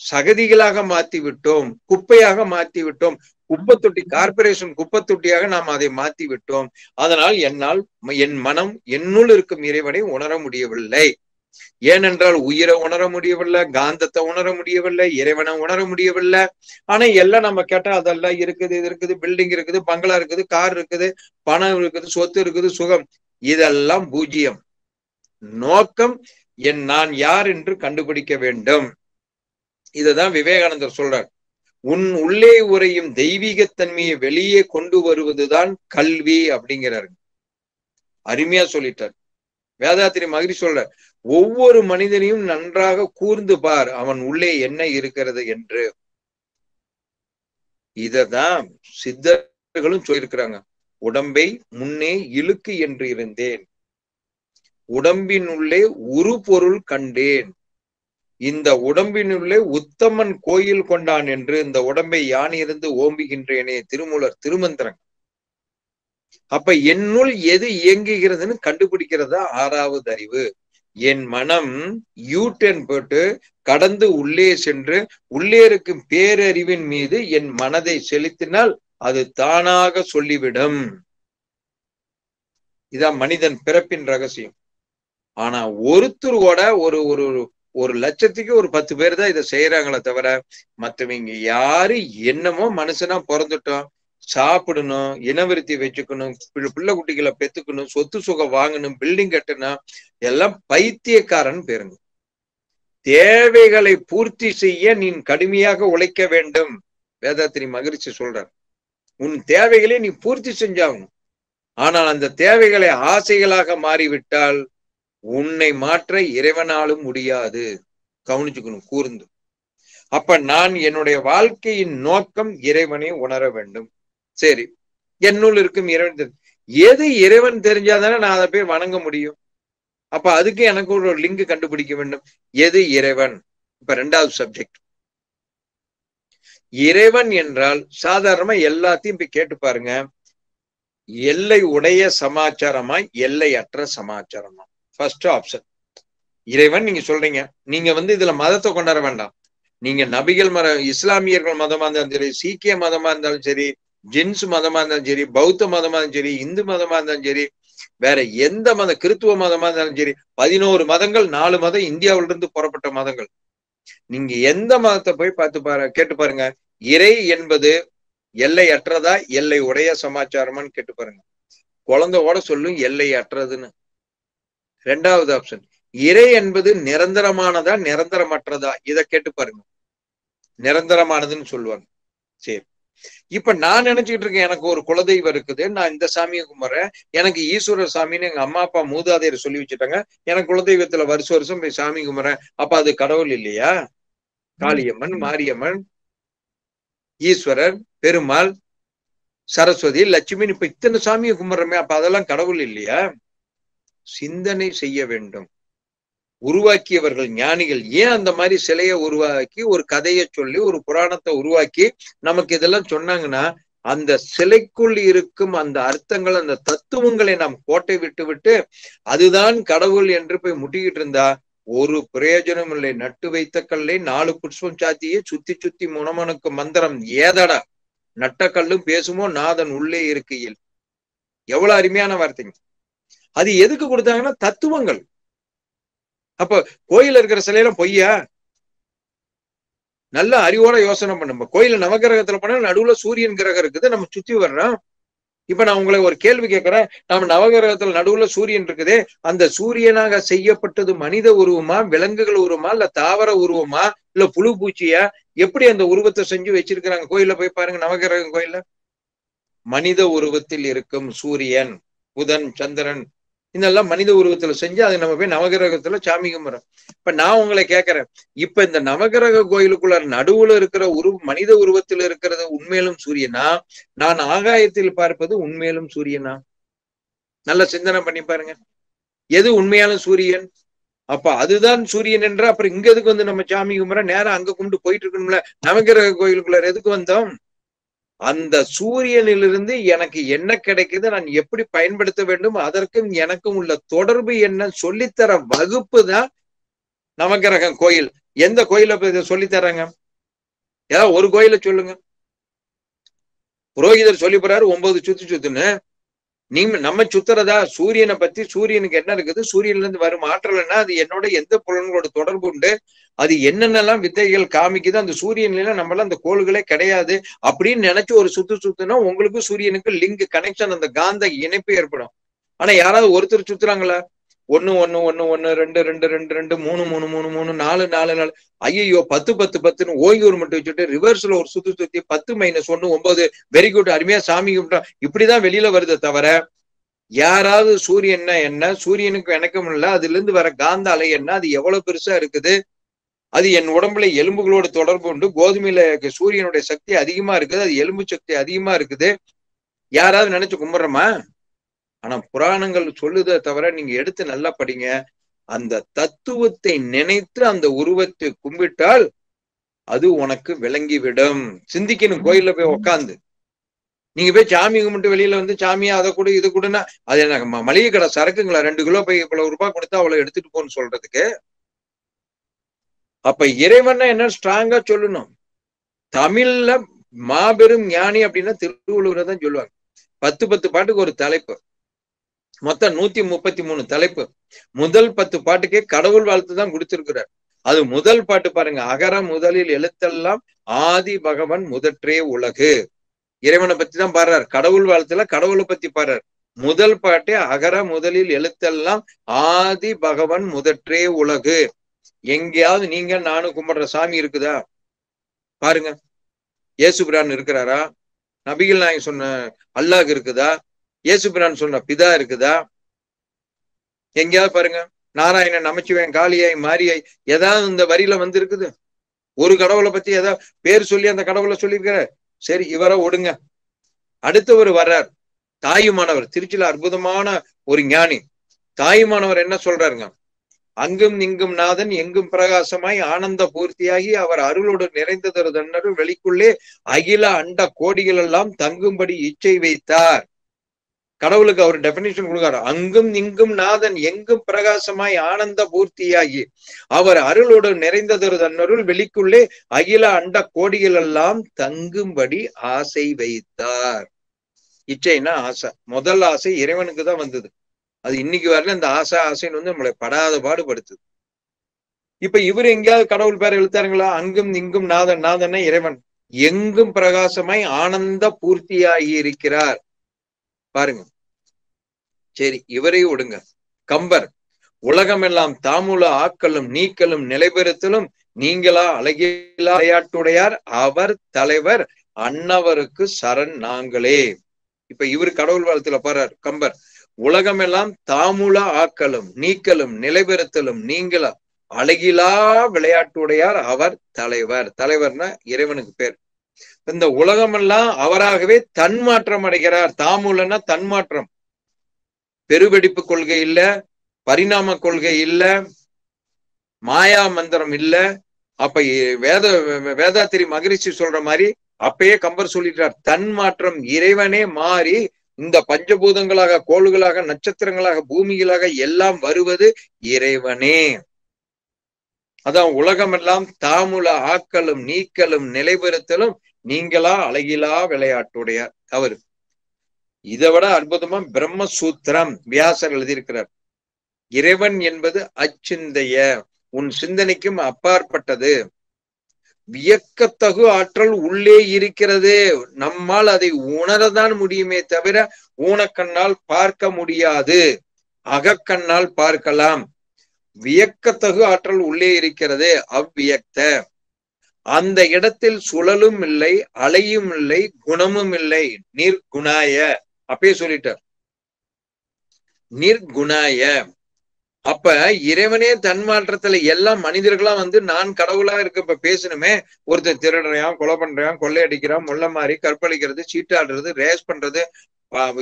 சகதிகளாக மாத்தி விட்டோம் குப்பையாக மாத்தி விட்டோம் குப்பை தொட்டி கார்பரேஷன் குப்பை தொட்டியாக நாம் அதை மாத்தி விட்டோம். அதனால் என்னால் என் மனம் என்னுள் இருக்கும் இறைவனை உணர முடியவில்லை. ஏனென்றால் உயிரை உணர முடியவில்லை காந்தத்தை உணர முடியவில்லை இறைவனை உணர முடியவில்லை. ஆனா எல்லாம் நம்ம கேட்டா அதெல்லாம் இருக்குது இது இருக்குது பில்டிங் இருக்குது பங்களா இருக்குது கார் இருக்குது பணம் இருக்குது சொத்து இருக்குது சுகம். இதெல்லாம் பூஜ்ஜியம். நோக்கம் என் நான் யார் என்று கண்டுபிடிக்க வேண்டும். இதுதான் விவேகானந்தர் சொல்றார். உன் உள்ளே உரையும் தெய்வீகத்தன்மையை வெளியே கொண்டு வருவதுதான் கல்வி அப்படிங்கிறாரு. அருமையா சொல்லிட்டார். வேதாத்திரி மகிழ்ச்சி சொல்ற ஒவ்வொரு மனிதனையும் நன்றாக கூர்ந்து பார் அவன் உள்ளே என்ன இருக்கிறது என்று. இததான் சித்தர்களும் சொல்லியிருக்கிறாங்க. உடம்பை முன்னே இழுக்கு என்று இருந்தேன். உடம்பின் உள்ளே உரு பொருள் கண்டேன். இந்த உடம்பினுள்ளே உத்தமன் கோயில் கொண்டான் என்று இந்த உடம்பை யானிருந்து ஓம்புகின்றேனே திருமூலர் திருமந்திரன். அப்ப என்னுள் எது இயங்குகிறதுன்னு கண்டுபிடிக்கிறதா ஆறாவது அறிவு. என் மனம் யூட்டன் போட்டு கடந்து உள்ளே சென்று உள்ளே இருக்கும் பேரறிவின் மீது என் மனதை செலுத்தினால் அது தானாக சொல்லிவிடும். இதான் மனிதன் பிறப்பின் ரகசியம். ஆனா ஒருத்தர் கூட ஒரு ஒரு ஒரு லட்சத்துக்கு ஒரு பத்து பேர் தான் இதை செய்யறாங்களே தவிர மற்றவங்க யாரு என்னமோ மனுஷனா பிறந்துட்டோம் சாப்பிடணும் இனவிருத்தி வச்சுக்கணும் பிள்ளை குட்டிகளை பெத்துக்கணும் சொத்து சுகம் வாங்கணும் பில்டிங் கட்டணும் எல்லாம் பைத்தியக்காரன் பேருங்க. தேவைகளை பூர்த்தி செய்ய நீ கடுமையாக உழைக்க வேண்டும். வேதாத்திரி மகிழ்ச்சி சொல்றார். உன் தேவைகளை நீ பூர்த்தி செஞ்சாகணும். ஆனால் அந்த தேவைகளை ஆசைகளாக மாறிவிட்டால் உன்னை மாற்ற இறைவனாலும் முடியாது. கவனிச்சுக்கணும் கூர்ந்து. அப்ப நான் என்னுடைய வாழ்க்கையின் நோக்கம் இறைவனை உணர வேண்டும். சரி என்னுள் இருக்கும் இறைவன் எது இறைவன் தெரிஞ்சாதானே நான் அதை போய் வணங்க முடியும். அப்ப அதுக்கு எனக்கு ஒரு லிங்க் கண்டுபிடிக்க வேண்டும். எது இறைவன்? இப்ப ரெண்டாவது சப்ஜெக்ட் இறைவன் என்றால் சாதாரணமா எல்லாத்தையும் போய் கேட்டு பாருங்க. எல்லை உடைய சமாச்சாரமா எல்லையற்ற சமாச்சாரமா ஃபர்ஸ்ட் ஆப்ஷன் இறைவன் நீங்க சொல்றீங்க. நீங்க வந்து இதுல மதத்தை கொண்டாட வேண்டாம். நீங்க நபிகள் மத இஸ்லாமியர்கள் மதமா இருந்தாலும் சரி சீக்கிய மதமா இருந்தாலும் சரி ஜென்ஸ் மதமா இருந்தாலும் சரி பௌத்த மதமா இருந்தாலும் சரி இந்து மதமா இருந்தாலும் சரி வேற எந்த மத கிறித்துவ மதமா இருந்தாலும் சரி பதினோரு மதங்கள் நாலு மதம் இந்தியாவில இருந்து புறப்பட்ட மதங்கள். நீங்க எந்த மதத்தை போய் பார்த்து பாரு கேட்டு பாருங்க. இறை என்பது எல்லை அற்றதா எல்லை உடைய சமாச்சாரமான்னு கேட்டு பாருங்க. குழந்தையோட சொல்லும் எல்லை அற்றதுன்னு ரெண்டாவது ஆப்ஷன் இறை என்பது நிரந்தரமானதா நிரந்தரமற்றதா? இதை கேட்டு பாருங்க. நிரந்தரமானதுன்னு சொல்லுவாங்க. சரி. இப்ப நான் நினைச்சுக்கிட்டு இருக்கேன் எனக்கு ஒரு குலதெய்வம் இருக்குது. நான் இந்த சாமியை கும்பிட்றேன். எனக்கு ஈஸ்வரர் சாமின்னு எங்க அம்மா அப்பா மூதாதையர் சொல்லி வச்சுட்டாங்க. எனக்கு குலதெய்வத்துல வருஷம் வருஷம் போய் சாமி கும்பிட்றேன். அப்ப அது கடவுள் இல்லையா? காளியம்மன் மாரியம்மன் ஈஸ்வரர் பெருமாள் சரஸ்வதி லட்சுமின்னு இப்ப இத்தனை சாமியை கும்பிட்றமே அப்ப அதெல்லாம் கடவுள் இல்லையா? சிந்தனை செய்ய வேண்டும். உருவாக்கியவர்கள் ஞானிகள். ஏன் அந்த மாதிரி சிலையை உருவாக்கி ஒரு கதையை சொல்லி ஒரு புராணத்தை உருவாக்கி நமக்கு இதெல்லாம் சொன்னாங்கன்னா அந்த சிலைக்குள் இருக்கும் அந்த அர்த்தங்கள் அந்த தத்துவங்களை நாம் கோட்டை விட்டு விட்டு அதுதான் கடவுள் என்று போய் முட்டிக்கிட்டு இருந்தா ஒரு பிரயோஜனம் இல்லை. நட்டு வைத்த கல்லை நாலு புஷ்பம் சாத்தியே சுத்தி சுத்தி முனமனுக்கு மந்திரம். ஏதடா? நட்ட கல்லும் பேசுமோ? நாதன் உள்ளே இருக்கையில். எவ்வளவு அருமையான வார்த்தைங்க. அது எதுக்கு கொடுத்தாங்கன்னா தத்துவங்கள். அப்ப கோயில் இருக்கிற சிலையெல்லாம் பொய்யா? நல்ல அறிவோட யோசனை பண்ணும் கோயில நவகிரகத்துல போனா நடுவுல சூரியன் கிரகம் இருக்குது. நம்ம சுத்தி வர்றோம். இப்ப நான் உங்களை ஒரு கேள்வி கேட்கிறேன். நம்ம நவகிரகத்துல நடுவுல சூரியன் இருக்குதே. அந்த சூரியனாக செய்யப்பட்டது மனித உருவமா? விலங்குகள் உருவமா? இல்ல தாவர உருவமா? இல்ல புழு பூச்சியா? எப்படி அந்த உருவத்தை செஞ்சு வச்சிருக்கிறாங்க? கோயில்ல போய் பாருங்க நவகிரகம் கோயில்ல. மனித உருவத்தில் இருக்கும் சூரியன் புதன் சந்திரன் இதெல்லாம் மனித உருவத்துல செஞ்சு அதை நம்ம போய் நவகிரகத்துல சாமி கும்பிடுறோம் இப்ப நான் உங்களை கேட்கிறேன் இப்ப இந்த நவகிரக கோயிலுக்குள்ள நடுவுல இருக்கிற உரு மனித உருவத்தில் இருக்கிறது உண்மையிலும் சூரியனா? நான் ஆகாயத்தில் பார்ப்பது உண்மையிலும் சூரியனா? நல்ல சிந்தனை பண்ணி பாருங்க. எது உண்மையான சூரியன்? அப்ப அதுதான் சூரியன் என்ற அப்புறம் இங்க எதுக்கு வந்து நம்ம சாமி கும்பிட நேரம் அங்க கும்பிட்டு போயிட்டு இருக்கணும்ல. நவகிரக கோயிலுக்குள்ள எதுக்கு வந்தோம்? அந்த சூரியனிலிருந்து எனக்கு என்ன கிடைக்குது? நான் எப்படி பயன்படுத்த வேண்டும்? அதற்கும் எனக்கும் உள்ள தொடர்பு என்ன? சொல்லித்தர வகுப்பு தான் நவகிரகம் கோயில். எந்த கோயில சொல்லித்தராங்க ஏதாவது ஒரு கோயில சொல்லுங்க. புரோகிதர் சொல்லி போறாரு ஒன்பது சுத்து சுத்துன்னு. நீ நம்ம சுத்துறதா? சூரியனை பத்தி சூரியனுக்கு என்ன இருக்குது? சூரியன்ல இருந்து வரும் ஆற்றல்னா அது என்னோட எந்த புலன்களோட தொடர்பு உண்டு? அது என்னென்னலாம் வித்தைகள் காமிக்குது? அந்த சூரியன்ல நம்மளால அந்த கோள்களே கிடையாது அப்படின்னு நினைச்சு ஒரு சுத்து சுத்துனா உங்களுக்கு சூரியனுக்கு லிங்க் கனெக்ஷன் அந்த காந்த இணைப்பு ஏற்படும். ஆனா யாராவது ஒருத்தர் சுத்துறாங்களா? ஒன்னு ஒன்னு ஒன்னு ஒன்னு ரெண்டு ரெண்டு ரெண்டு ரெண்டு மூணு மூணு மூணு மூணு நாலு நாலு நாலு. ஐயோ பத்து பத்து பத்துன்னு ஓய்வூர் மட்டும் வச்சுட்டு ரிவர்ஸ்ல ஒரு சுத்து சுத்தி பத்து மைனஸ் ஒன்னு ஒன்பது. வெரி குட் அருமையா சாமி கும்பிட்டோம் இப்படிதான் வெளியில வருதே தவிர யாராவது சூரியன்னா என்ன? சூரியனுக்கு எனக்கும் இல்லை. அதுல இருந்து வர காந்த அலை என்ன? அது எவ்வளவு பெருசா இருக்குது? அது என் உடம்புல எலும்புகளோட தொடர்பு உண்டு. கோதுமையில சூரியனுடைய சக்தி அதிகமா இருக்குது. அது எலும்பு சக்தி அதிகமா இருக்குது. யாராவது நினைச்சு கும்பிடுறோமா? ஆனா புராணங்கள் சொல்லுதே தவிர நீங்க எடுத்து நல்லா படிங்க. அந்த தத்துவத்தை நினைத்து அந்த உருவத்தை கும்பிட்டால் அது உனக்கு விளங்கிவிடும். சிந்திக்கணும் கோயில்ல போய் உக்காந்து. நீங்க போய் சாமி கும்பிட்டு வெளியில வந்து சாமியா அதை கூட இது கூடனா அது எனக்கு மளிகை கடை சரக்குங்களா? ரெண்டு கிலோ போய் இவ்வளவு ரூபாய் கொடுத்தா அவ்வளவு எடுத்துட்டு போன்னு சொல்றதுக்கு? அப்ப இறைவனை என்ன ஸ்ட்ராங்கா சொல்லணும். தமிழ்ல மாபெரும் ஞானி அப்படின்னா திருவள்ளுவரை தான் சொல்லுவாங்க. பத்து பத்து பாட்டுக்கு ஒரு தலைப்பு. மொத்தம் நூத்தி முப்பத்தி மூணு தலைப்பு. முதல் பத்து பாட்டுக்கே கடவுள் வாழ்த்து தான் கொடுத்திருக்கிறார். அது முதல் பாட்டு பாருங்க. அகர முதலில் எழுத்தெல்லாம் ஆதி பகவன் முதற்றே உலகு. இறைவனை பத்தி தான் பாடுறார். கடவுள் வாழ்த்துல கடவுளை பத்தி பாடுறார். முதல் பாட்டே அகர முதலில் எழுத்தெல்லாம் ஆதி பகவன் முதற்றே உலகு. எங்கேயாவது நீங்க நானும் கும்பிடுற சாமி இருக்குதா? பாருங்க. இயேசுபிரான் இருக்கிறாரா? நபிகள் நாயகம் சொன்ன அல்லாஹ் இருக்குதா? இயேசுபிரான் சொன்ன பிதா இருக்குதா? எங்கேயாவது பாருங்க. நாராயணன் நமச்சிவன் காளியாய் மாரியாய். ஏதாவது இந்த வரியில வந்து இருக்குது ஒரு கடவுளை பத்தி ஏதாவது பேர் சொல்லி அந்த கடவுளை சொல்லியிருக்கிற சரி இவரை ஒடுங்க. அடுத்தவர் வர்றார். தாயுமானவர் திருச்சியில அற்புதமான ஒரு ஞானி. தாயுமானவர் என்ன சொல்றாருங்க? அங்கும் இங்கும் நாதன் எங்கும் பிரகாசமாய் ஆனந்த பூர்த்தியாகி அவர் அருளோடு நிறைந்ததொரு தன்னரும் வெளிக்குள்ளே அகில அண்ட கோடிகள் எல்லாம் தங்கும்படி இச்சை வைத்தார். கடவுளுக்கு அவர் டெபினிஷன் கொடுக்காரு. அங்கும் இங்கும் நாதன் எங்கும் பிரகாசமாய் ஆனந்த பூர்த்தியாகி. அவர் அருளோடு நிறைந்ததொரு தன்னருள் வெளிக்குள்ளே அகில அண்ட கோடிகள் எல்லாம் தங்கும்படி ஆசை வைத்தார். இச்சைன்னா ஆசை. முதல் ஆசை இறைவனுக்கு தான் வந்தது. அது இன்னைக்கு வரல இந்த ஆசை ஆசைன்னு வந்து நம்மளை படாத பாடுபடுத்துது. இப்ப இவர் எங்கேயாவது கடவுள் பேர் எழுத்தாருங்களா அங்கும் இங்கும் நாதன் நாதன்னா இறைவன். எங்கும் பிரகாசமாய் ஆனந்த பூர்த்தியாகி இருக்கிறார். பாருங்க. சரி இவரை விடுங்க கம்பர் உலகமெல்லாம் தாமுல ஆக்களும் நீக்கலும் நிலைபெறுத்தலும் நீங்களா அழகிலா விளையாட்டுடையார்? அவர் தலைவர் அன்னவருக்கு சரண் நாங்களே. இப்ப இவர் கடவுள் வாழ்த்துல பாரு கம்பர் உலகமெல்லாம் தாமுல ஆக்கலும் நீக்கலும் நிலைபெறுத்தலும் நீங்களா அழகிலா விளையாட்டுடையார்? அவர் தலைவர். தலைவர்னா இறைவனுக்கு பேர். இந்த உலகமெல்லாம் அவராகவே தன்மாற்றம் அடைகிறார். தாமூலன்னா தன்மாற்றம். பெருவெடிப்பு கொள்கை இல்ல பரிணாம கொள்கை இல்ல மாயா மந்திரம் இல்ல. அப்ப வேத வேதாத்திரி மகரிஷி சொல்ற மாதிரி அப்பயே கம்பர் சொல்லிட்டார். தன்மாற்றம் இறைவனே மாறி இந்த பஞ்சபூதங்களாக கோள்களாக நட்சத்திரங்களாக பூமிகளாக எல்லாம் வருவது இறைவனே. அதான் உலகமெல்லாம் தாமுல ஆக்கலும் நீக்கலும் நிலைபெறுத்தலும் நீங்களா அழகிலா விளையாட்டுடையார் அவரு இதை விட அற்புதமா பிரம்மசூத்திரம் வியாசர் எழுதியிருக்கிறார். இறைவன் என்பது அச்சிந்தைய உன் சிந்தனைக்கும் அப்பாற்பட்டது. வியக்கத்தகு ஆற்றல் உள்ளே இருக்கிறது. நம்மால் அதை உணரதான் முடியுமே தவிர ஊனக்கண்ணால் பார்க்க முடியாது. அகக்கண்ணால் பார்க்கலாம். வியக்கத்தகு ஆற்றல் உள்ளே இருக்கிறது அவ்வியக்த. அந்த இடத்தில் சுழலும் இல்லை அலையும் இல்லை குணமும் இல்லை. நிர்குணாய. அப்பயே சொல்லிட்டார். நிர்குணாய. அப்ப இறைவனே தன்மாற்றத்துல எல்லாம் மனிதர்களா வந்து நான் கடவுளா இருக்க இப்ப பேசணுமே ஒருத்தர் திருடுறான் கொலை பண்றான் கொள்ளையடிக்கிறான் முள்ள மாதிரி கற்பழிக்கிறது சீட்டாடுறது ரேஸ் பண்றது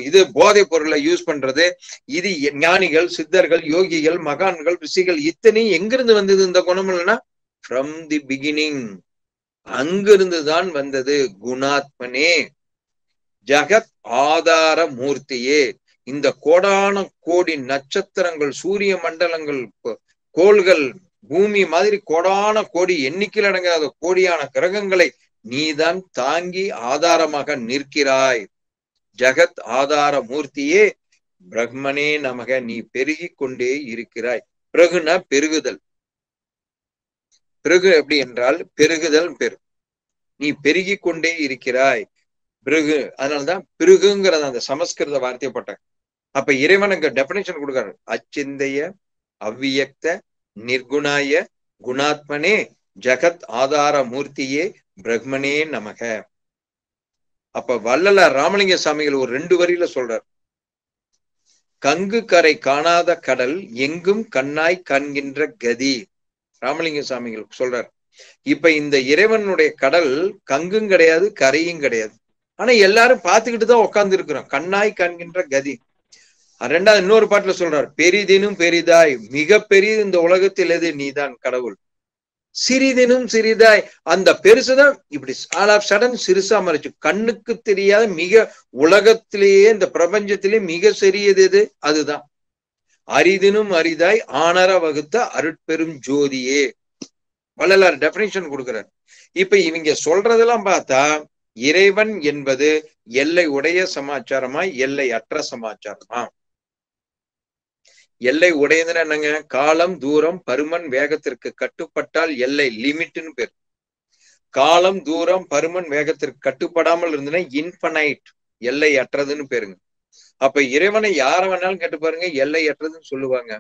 இது போதைப் பொருளை யூஸ் பண்றது இது ஞானிகள் சித்தர்கள் யோகிகள் மகான்கள் ரிஷிகள் இத்தனையும் எங்கிருந்து வந்தது இந்த குணம் இல்லைன்னா ஃப்ரம் தி பிகினிங் அங்கிருந்துதான் வந்தது குணாத்மனே. ஜகத் ஆதார மூர்த்தியே. இந்த கோடான கோடி நட்சத்திரங்கள் சூரிய மண்டலங்கள் கோள்கள் பூமி மாதிரி கோடான கோடி எண்ணிக்கையில் அடங்காத கோடியான கிரகங்களை நீதான் தாங்கி ஆதாரமாக நிற்கிறாய். ஜகத் ஆதார மூர்த்தியே பிரம்மனே நமக நீ பெருகி கொண்டே இருக்கிறாய். பிறகுனா பெருகுதல். பிறகு எப்படி என்றால் பெருகுதல் பெரு. நீ பெருகி கொண்டே இருக்கிறாய். பிறகு அதனாலதான் பிறகுங்கிறத அந்த சமஸ்கிருத வார்த்தையை போட்டாங்க. அப்ப இறைவனுக்கு டெபினேஷன் கொடுக்காரு. அச்சிந்தைய அவ்வியக்த நிர்குணாய குணாத்மனே ஜகத் ஆதார மூர்த்தியே பிரம்மனே நமக. அப்ப வல்லல ராமலிங்க சாமிகள் ஒரு ரெண்டு வரியில சொல்றார். கங்கு கரை காணாத கடல் எங்கும் கண்ணாய் காண்கின்ற கதி. ராமலிங்க சாமிகள் சொல்றார் இப்ப இந்த இறைவனுடைய கடல் கங்கும் கிடையாது கரையும் கிடையாது. ஆனா எல்லாரும் பார்த்துக்கிட்டு தான் உட்கார்ந்து இருக்கிறோம். கண்ணாய் காண்கின்ற கதி. ரெண்டாவது இன்னொரு பாட்டுல சொல்றார் பெரிதினும் பெரிதாய் மிக பெரிய இந்த உலகத்தில் எது? நீதான் கடவுள். சிறிதினும் சிறிதாய். அந்த பெருசுதான் இப்படி ஆல் ஆஃப் சடன் சிறுசா மறைச்சு. கண்ணுக்கு தெரியாத மிக உலகத்திலேயே இந்த பிரபஞ்சத்திலேயே மிக சிறியது எது? அதுதான். அரிதினும் அரிதாய் ஆனர வகுத்த அருட்பெரும் ஜோதியே. வள்ளலார் டெபினேஷன் கொடுக்கிறார். இப்ப இவங்க சொல்றதெல்லாம் பார்த்தா இறைவன் என்பது எல்லை உடைய சமாச்சாரமா எல்லை அற்ற சமாச்சாரமா? எல்லை உடையதுன்னா என்னங்க? காலம் தூரம் பருமன் வேகத்திற்கு கட்டுப்பட்டால் எல்லை லிமிட்னு பேர். காலம் தூரம் பருமன் வேகத்திற்கு கட்டுப்படாமல் இருந்ததுன்னா இன்ஃபனைட் எல்லை அற்றதுன்னு பேருங்க. அப்ப இறைவனை யார வேணாலும் கேட்டு பாருங்க எல்லை அற்றதுன்னு சொல்லுவாங்க.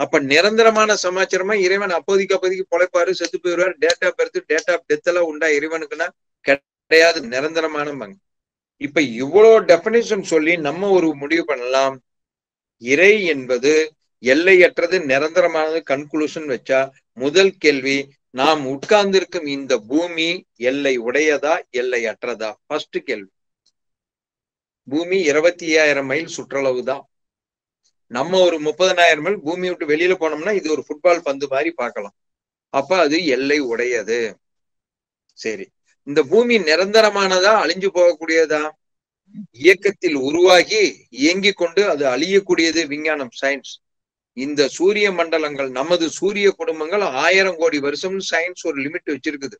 அப்ப நிரந்தரமான சமாச்சாரமா இறைவன் அப்போதைக்கு அப்போதைக்கு பொழைப்பாரு செத்து போயிடுவார் date of birth date of death எல்லாம் உண்டா இறைவனுக்குன்னா? கிடையாது நிரந்தரமானவங்க இப்ப இவ்வளவு டெபினேஷன் சொல்லி நம்ம ஒரு முடிவு பண்ணலாம். இறை என்பது எல்லையற்றது நிரந்தரமானது கன்க்ளூஷன் வச்சா முதல் கேள்வி நாம் உட்கார்ந்திருக்கும் இந்த பூமி எல்லை உடையதா எல்லையற்றதா ஃபர்ஸ்ட் கேள்வி. பூமி இருபத்தி ஐயாயிரம் மைல் சுற்றளவு தான் நம்ம ஒரு முப்பதனாயிரம் மைல் பூமி விட்டு வெளியில போனோம்னா இது ஒரு ஃபுட்பால் பந்து மாதிரி பார்க்கலாம். அப்ப அது எல்லை உடையது. சரி. இந்த பூமி நிரந்தரமானதா அழிஞ்சு போகக்கூடியதா? இயக்கத்தில் உருவாகி இயங்கிக் கொண்டு அது அழியக்கூடியது விஞ்ஞானம் சயின்ஸ் இந்த சூரிய மண்டலங்கள் நமது சூரிய குடும்பங்கள் ஆயிரம் கோடி வருஷம் சயின்ஸ் ஒரு லிமிட் வச்சிருக்குது.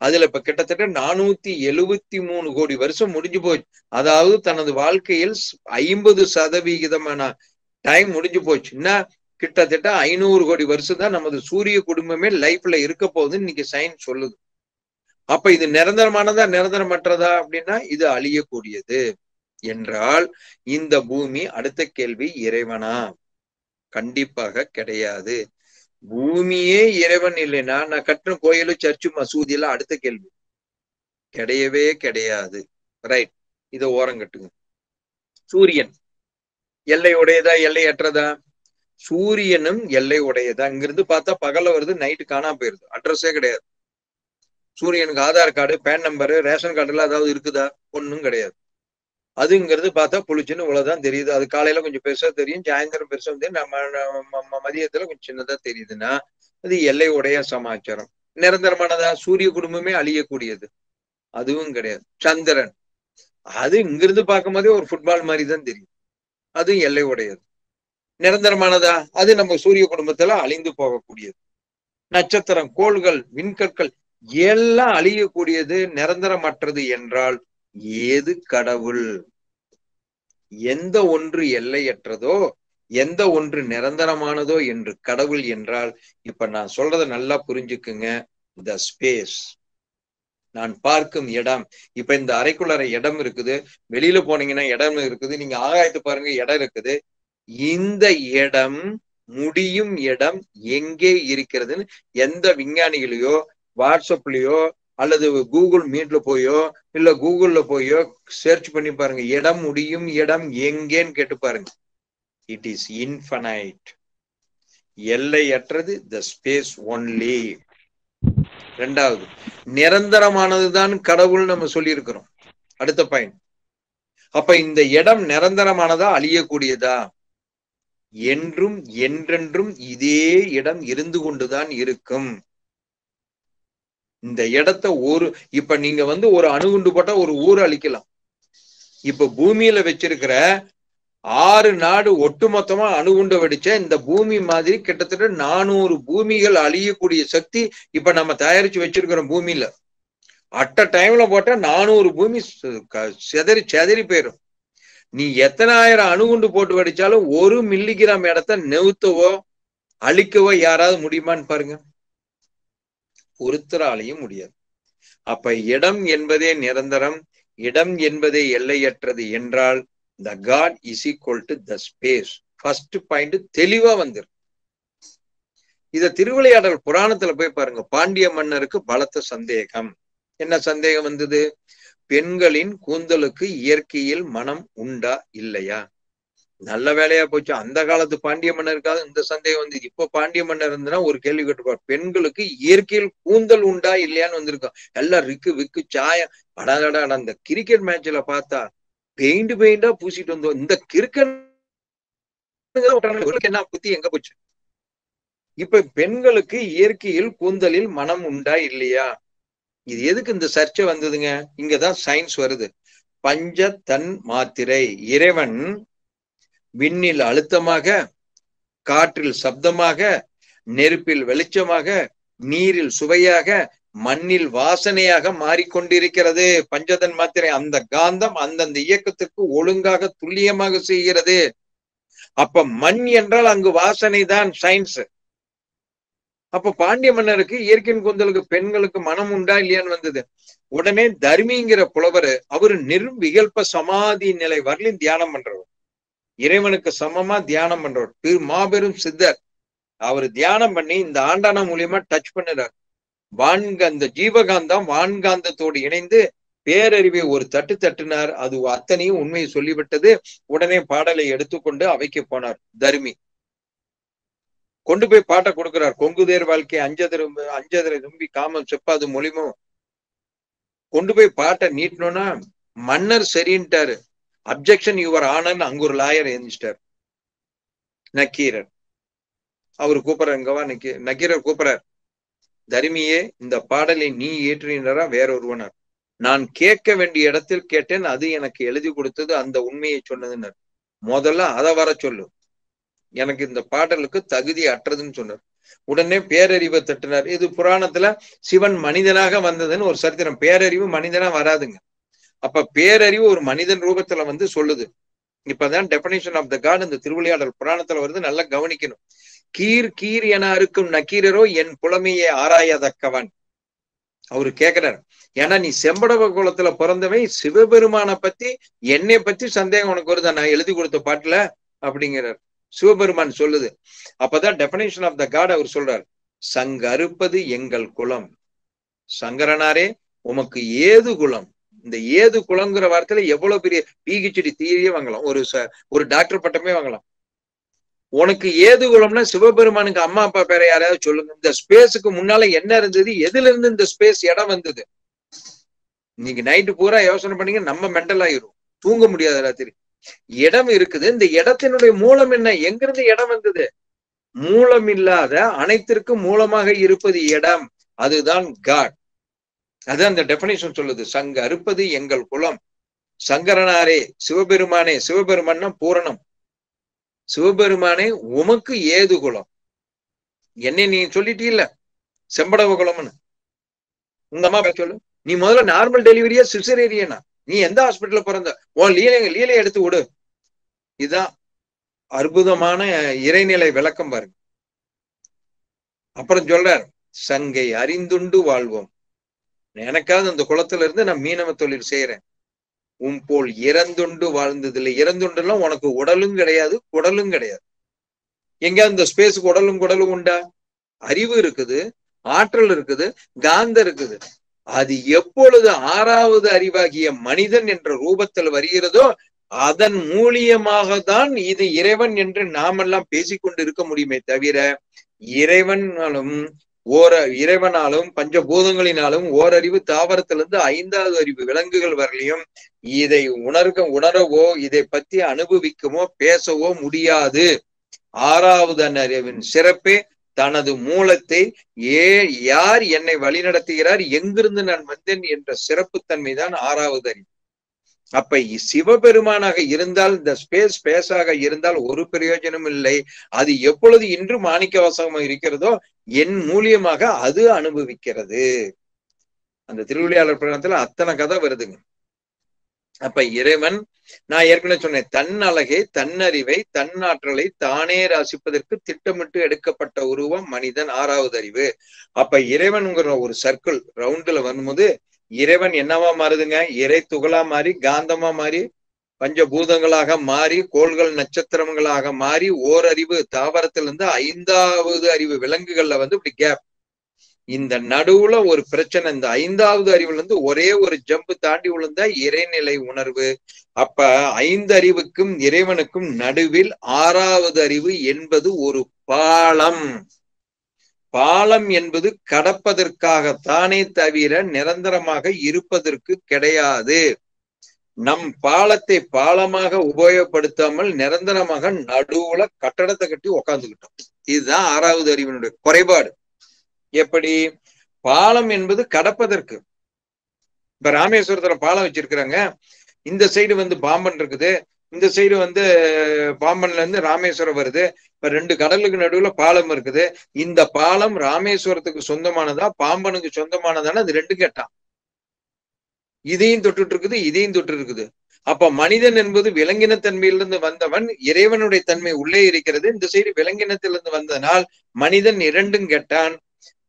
அதுல இப்ப கிட்டத்தட்ட நானூத்தி எழுவத்தி மூணு கோடி வருஷம் முடிஞ்சு போச்சு. அதாவது தனது வாழ்க்கையில் ஐம்பது சதவிகிதமான டைம் முடிஞ்சு போச்சு. என்ன கிட்டத்தட்ட ஐநூறு கோடி வருஷம் தான் நமது சூரிய குடும்பமே லைஃப்ல இருக்க போகுதுன்னு இன்னைக்கு சயின்ஸ் சொல்லுது. அப்ப இது நிரந்தரமானதா நிரந்தரமற்றதா அப்படின்னா இது அழியக்கூடியது என்றால் இந்த பூமி அடுத்த கேள்வி இறைவனா? கண்டிப்பாக கிடையாது. பூமியே இறைவன் இல்லைன்னா நான் கட்டின கோயிலு சர்ச்சு மசூதி எல்லாம் அடுத்த கேள்வி. கிடையவே கிடையாது. ரைட் இத ஓரம் கட்டுங்க. சூரியன். எல்லை உடையதா எல்லையற்றதா? சூரியனும் எல்லை உடையதா இங்கிருந்து பார்த்தா பகல வருது நைட்டு காணாம போயிருது. அட்ரஸே கிடையாது. சூரியனுக்கு Aadhaar card PAN number ration card எல்லாம் ஏதாவது இருக்குதா? ஒன்றும் கிடையாது. அதுங்கிறது பார்த்தா புளிச்சுன்னு இவ்வளவுதான் தெரியுது. அது காலையில கொஞ்சம் பெருசா தெரியும் சாயந்தரம் பெருசா தெரியும். நம்ம மதியத்துல கொஞ்சம் சின்னதா தெரியுதுன்னா அது எல்லை உடைய சமாச்சாரம். நிரந்தரமானதா? சூரிய குடும்பமே அழியக்கூடியது. அதுவும் கிடையாது. சந்திரன். அது இங்கிருந்து பார்க்கும் போதே ஒரு ஃபுட்பால் மாதிரி தான் தெரியும். அது எல்லை உடையது நிரந்தரமானதா? அது நம்ம சூரிய குடும்பத்துல அழிந்து போகக்கூடியது. நட்சத்திரம் கோள்கள் விண்கற்கள் எல்லாம் அழியக்கூடியது நிரந்தரமற்றது என்றால் ஏது கடவுள்? எந்த ஒன்று எல்லையற்றதோ எந்த ஒன்று நிரந்தரமானதோ என்று கடவுள் என்றால் இப்ப நான் சொல்றத நல்லா புரிஞ்சுக்குங்க. த ஸ்பேஸ் நான் பார்க்கும் இடம். இப்ப இந்த அறைக்குள்ளற இடம் இருக்குது. வெளியில போனீங்கன்னா இடம் இருக்குது. நீங்க ஆகாயத்தை பாருங்க இடம் இருக்குது. இந்த இடம் முடியும் இடம் எங்கே இருக்கிறதுன்னு எந்த விஞ்ஞானிகளையோ வாட்ஸ்அப்லயோ அல்லது கூகுள் மீட்ல போயோ இல்ல கூகுள்ல போயோ சர்ச் பண்ணி பாருங்க. இடம் முடியும் இடம் எங்கேன்னு கேட்டு பாருங்க. இட் இஸ் இன்ஃபனைட் எல்லையற்றது த ஸ்பேஸ் ஒன்லி ரெண்டாவது நிரந்தரமானதுதான் கடவுள் நம்ம சொல்லியிருக்கிறோம். அடுத்த பயன் அப்ப இந்த இடம் நிரந்தரமானதா அழியக்கூடியதா? என்றும் என்றென்றும் இதே இடம் இருந்து கொண்டுதான் இருக்கும். இந்த இடத்த ஒரு இப்ப நீங்க வந்து ஒரு அணுகுண்டு போட்டா ஒரு ஊரை அழிக்கலாம். இப்ப பூமியில வச்சிருக்கிற ஆறு நாடு ஒட்டுமொத்தமா அணுகுண்ட வெடிச்ச இந்த பூமி மாதிரி கிட்டத்தட்ட நானூறு பூமிகள் அழியக்கூடிய சக்தி இப்ப நம்ம தயாரிச்சு வச்சிருக்கிறோம் பூமியில. அட்ட டைம்ல போட்டா நானூறு பூமி செதறி செதறி போயிடும் நீ எத்தனாயிரம் அணுகுண்டு போட்டு வெடிச்சாலும் ஒரு மில்லிகிராம் இடத்த நெவுத்தவோ அழிக்கவோ யாராவது முடியுமான்னு பாருங்க. ஒருத்தராலையும் முடியாது. அப்ப இடம் என்பதே நிரந்தரம் இடம் என்பதே எல்லையற்றது என்றால் the God is equal to the space first point தெளிவா வந்துரு இத திருவிளையாடல் புராணத்துல போய் பாருங்க. பாண்டிய மன்னருக்கு பலத்த சந்தேகம். என்ன சந்தேகம் வந்தது? பெண்களின் கூந்தலுக்கு இயற்கையில் மனம் உண்டா இல்லையா? நல்ல வேலையா போச்சு. அந்த காலத்து பாண்டிய மன்னருக்காக இந்த சந்தேகம் வந்து இப்ப பாண்டிய மன்னர் இருந்தனா ஒரு கேள்வி கேட்டுப்பார் பெண்களுக்கு இயற்கையில் கூந்தல் உண்டா இல்லையான்னு வந்திருக்கோம் எல்லாம் ரிக்கு விக்கு சாயம் அடாடா அந்த கிரிக்கெட் மேட்ச்ல பார்த்தா பெயிண்ட் பெயிண்டா பூசிட்டு வந்தோம். இந்த கிரிக்கெட் என்ன புத்தி எங்க போச்சு? இப்ப பெண்களுக்கு இயற்கையில் கூந்தலில் மனம் உண்டா இல்லையா? இது எதுக்கு இந்த சர்ச்சை வந்ததுங்க? இங்கதான் சயின்ஸ் வருது. பஞ்ச தன் மாத்திரை. இறைவன் விண்ணில் அழுத்தமாக காற்றில் சப்தமாக நெருப்பில் வெளிச்சமாக நீரில் சுவையாக மண்ணில் வாசனையாக மாறிக்கொண்டிருக்கிறது. பஞ்சதன் மாத்திரை அந்த காந்தம் அந்தந்த இயக்கத்திற்கு ஒழுங்காக துல்லியமாக செய்கிறது. அப்ப மண் என்றால் அங்கு வாசனை தான் சயின்ஸ் அப்ப பாண்டிய மன்னருக்கு இயற்கையின் கூந்தலுக்கு பெண்களுக்கு மனம் உண்டா இல்லையான்னு வந்தது. உடனே தர்மிங்கிற புலவர் அவரு நிர்விகல்ப சமாதி நிலை வரலையும் தியானம் பண்றவர். இறைவனுக்கு சமமா தியானம் பண்றவர். மாபெரும் சித்தர். அவர் தியானம் பண்ணி இந்த ஆண்டானா மூலியமா டச் பண்ணுறார். வான்காந்த ஜீவகாந்தம் வான்காந்தத்தோடு இணைந்து பேரறிவை ஒரு தட்டு தட்டினார். அது அத்தனையும் உண்மையை சொல்லிவிட்டது. உடனே பாடலை எடுத்துக்கொண்டு அவைக்கு போனார் தர்மி. கொண்டு போய் பாட்டை கொடுக்கிறார். கொங்குதேர் வாழ்க்கை அஞ்சதரும் அஞ்சதரை தும்பி காமம் செப்பாது மொழிமோ கொண்டு போய் பாட்டை நீட்டணும்னா மன்னர் சரின்ட்டாரு. அப்ஜெக்ஷன் யுவர் ஆனன்னு அங்க ஒரு லாயர் எழுந்திச்சிட்டார் நக்கீரர் அவர் கூப்பிடுறார் இங்கவா நக்கீ நக்கீரர் கூப்பிடுறார் தருமியே இந்த பாடலை நீ ஏற்றினரா வேற ஒருவனர் நான் கேட்க வேண்டிய இடத்தில் கேட்டேன் அது எனக்கு எழுதி கொடுத்தது அந்த உண்மையை சொன்னதுன்னு முதல்ல அதை வர சொல்லு எனக்கு இந்த பாடலுக்கு தகுதி அற்றதுன்னு சொன்னார் உடனே பேரறிவை தட்டினார் இது புராணத்துல சிவன் மனிதனாக வந்ததுன்னு ஒரு சரித்திரம் பேரறிவு மனிதனா வராதுங்க அப்ப பேரறிவு ஒரு மனிதன் ரூபத்துல வந்து சொல்லுது. இப்பதான் டெபினேஷன் ஆஃப் த காட் இந்த திருவிளையாடல் புராணத்துல வருது நல்லா கவனிக்கணும். கீர் கீர் என அறுக்கும் நக்கீரரோ என் புலமையை ஆராயதக்கவன். அவரு கேக்குறாரு. ஏன்னா நீ செம்படவ குளத்துல பிறந்தவன் சிவபெருமான பத்தி என்னை பத்தி சந்தேகம் உனக்கு வருதா? நான் எழுதி கொடுத்த பாட்டுல அப்படிங்கிறார். சிவபெருமான் சொல்லுது. அப்பதான் டெபனேஷன் ஆஃப் த காட் அவர் சொல்றார். சங்க அறுப்பது எங்கள் குலம். சங்கரனாரே உமக்கு ஏது குலம்? இந்த ஏது குலங்கிற வார்த்தையில எவ்வளவு பெரிய பிஹெச்டி தீரியே வாங்கலாம். ஒரு ஒரு டாக்டர் பட்டமே வாங்கலாம். உனக்கு ஏது குலம்னா சிவபெருமானுக்கு அம்மா அப்பா பேரை யாராவது சொல்லுங்க. இந்த ஸ்பேஸுக்கு முன்னால என்ன இருந்தது? எதுல இருந்து இந்த ஸ்பேஸ் இடம் வந்தது? இன்னைக்கு நைட்டு பூரா யோசனை பண்ணீங்க நம்ம மெண்டல் ஆயிரும். தூங்க முடியாது ராத்திரி. இடம் இருக்குது. இந்த இடத்தினுடைய மூலம் என்ன? எங்கிருந்து இடம் வந்தது? மூலம் இல்லாத அனைத்திற்கும் மூலமாக இருப்பது இடம். அதுதான் காட் அது அந்த டெபினேஷன் சொல்லுது. சங்க அறுப்பது எங்கள் குலம். சங்கரனாரே சிவபெருமானே சிவபெருமான்னா பூரணம். சிவபெருமானே உமக்கு ஏது குலம்? என்னை நீ சொல்லிட்டீல்ல? செம்படவ குலம்னு. உங்க அம்மா சொல்லு. நீ முதல்ல நார்மல் டெலிவரியா சிசரேரியனா நீ எந்த ஹாஸ்பிட்டல்ல பிறந்த? உன் லீலை லீலை எடுத்து விடு. இதுதான் அற்புதமான இறைநிலை விளக்கம் பாருங்க. அப்புறம் சொல்றார் சங்கை அறிந்துண்டு வாழ்வோம். எனக்காவது அந்த குளத்துல இருந்து நான் மீனவ தொழில் செய்யறேன் உன் போல் இறந்துண்டு வாழ்ந்ததில்லை. இறந்துண்டுலாம் உனக்கு உடலும் கிடையாது குடலும் கிடையாது. எங்க அந்த ஸ்பேஸுக்கு உடலும் குடலும் உண்டா? அறிவு இருக்குது ஆற்றல் இருக்குது காந்த இருக்குது. அது எப்பொழுது ஆறாவது அறிவாகிய மனிதன் என்ற ரூபத்தில் வருகிறதோ அதன் மூலியமாக தான் இது இறைவன் என்று நாமெல்லாம் பேசிக்கொண்டு இருக்க முடியுமே தவிர இறைவனாலும் ஓர இறைவனாலும் பஞ்சபூதங்களினாலும் ஓரறிவு தாவரத்திலிருந்து ஐந்தாவது அறிவு விலங்குகள் வரலையும் இதை உணர்க உணரவோ இதை பத்தி அனுபவிக்கவோ பேசவோ முடியாது. ஆறாவது அறிவின் சிறப்பே தனது மூலத்தை ஏ யார் என்னை வழிநடத்துகிறார் எங்கிருந்து நான் வந்தேன் என்ற சிறப்புத்தன்மை தான் ஆறாவது அறிவு. அப்ப சிவபெருமானாக இருந்தால் இந்த ஸ்பேஸ் ஸ்பேஸாக இருந்தால் ஒரு பிரயோஜனம் இல்லை. அது எப்பொழுது இன்று மாணிக்க வாசகமாக இருக்கிறதோ என் மூலியமாக அது அனுபவிக்கிறது. அந்த திருவிளையாளர் புராணத்துல அத்தனை கதை வருதுங்க. அப்ப இறைவன் நான் ஏற்கனவே சொன்னேன் தன் அழகை தன்னறிவை தன்னாற்றலை தானே ராசிப்பதற்கு திட்டமிட்டு எடுக்கப்பட்ட உருவம் மனிதன் ஆறாவது அறிவு. அப்ப இறைவன்ங்கிற ஒரு சர்க்கிள் ரவுண்டுல வரும்போது இறைவன் என்னவா மாறுதுங்க? இறை துகளா மாறி காந்தமா மாறி பஞ்சபூதங்களாக மாறி கோள்கள் நட்சத்திரங்களாக மாறி ஓரறிவு தாவரத்திலிருந்து ஐந்தாவது அறிவு விலங்குகள்ல வந்து இப்படி கேப் இந்த நடுவுல ஒரு பிரச்சனை இந்த ஐந்தாவது அறிவுல இருந்து ஒரே ஒரு ஜம்பு தாண்டி விழுந்தா இறைநிலை உணர்வு. அப்ப ஐந்து அறிவுக்கும் இறைவனுக்கும் நடுவில் ஆறாவது அறிவு என்பது ஒரு பாலம். பாலம் என்பது கடப்பதற்காகத்தானே தவிர நிரந்தரமாக இருப்பதற்கு கிடையாது. நம் பாலத்தை பாலமாக உபயோகப்படுத்தாமல் நிரந்தரமாக நடுவுல கட்டடத்தை கட்டி உக்காந்துக்கிட்டோம். இதுதான் ஆறாவது அறிவினுடைய குறைபாடு. எப்படி? பாலம் என்பது கடப்பதற்கு. இப்ப ராமேஸ்வரத்துல பாலம் வச்சிருக்கிறாங்க. இந்த சைடு வந்து பாம்பன் இருக்குது. இந்த சைடு வந்து பாம்பன்ல இருந்து ராமேஸ்வரம் வருது. இப்ப ரெண்டு கடலுக்கு நடுவுல பாலம் இருக்குது. இந்த பாலம் ராமேஸ்வரத்துக்கு சொந்தமானதா பாம்பனுக்கு சொந்தமானதான்னு அது ரெண்டும் கேட்டான் இதையும் தொட்டுட்டு இருக்குது இதையும் தொட்டு இருக்குது. அப்ப மனிதன் என்பது விலங்கினத்தன்மையிலிருந்து வந்தவன் இறைவனுடைய தன்மை உள்ளே இருக்கிறது. இந்த சைடு விலங்கினத்திலிருந்து வந்ததனால் மனிதன் இரண்டும் கெட்டான்.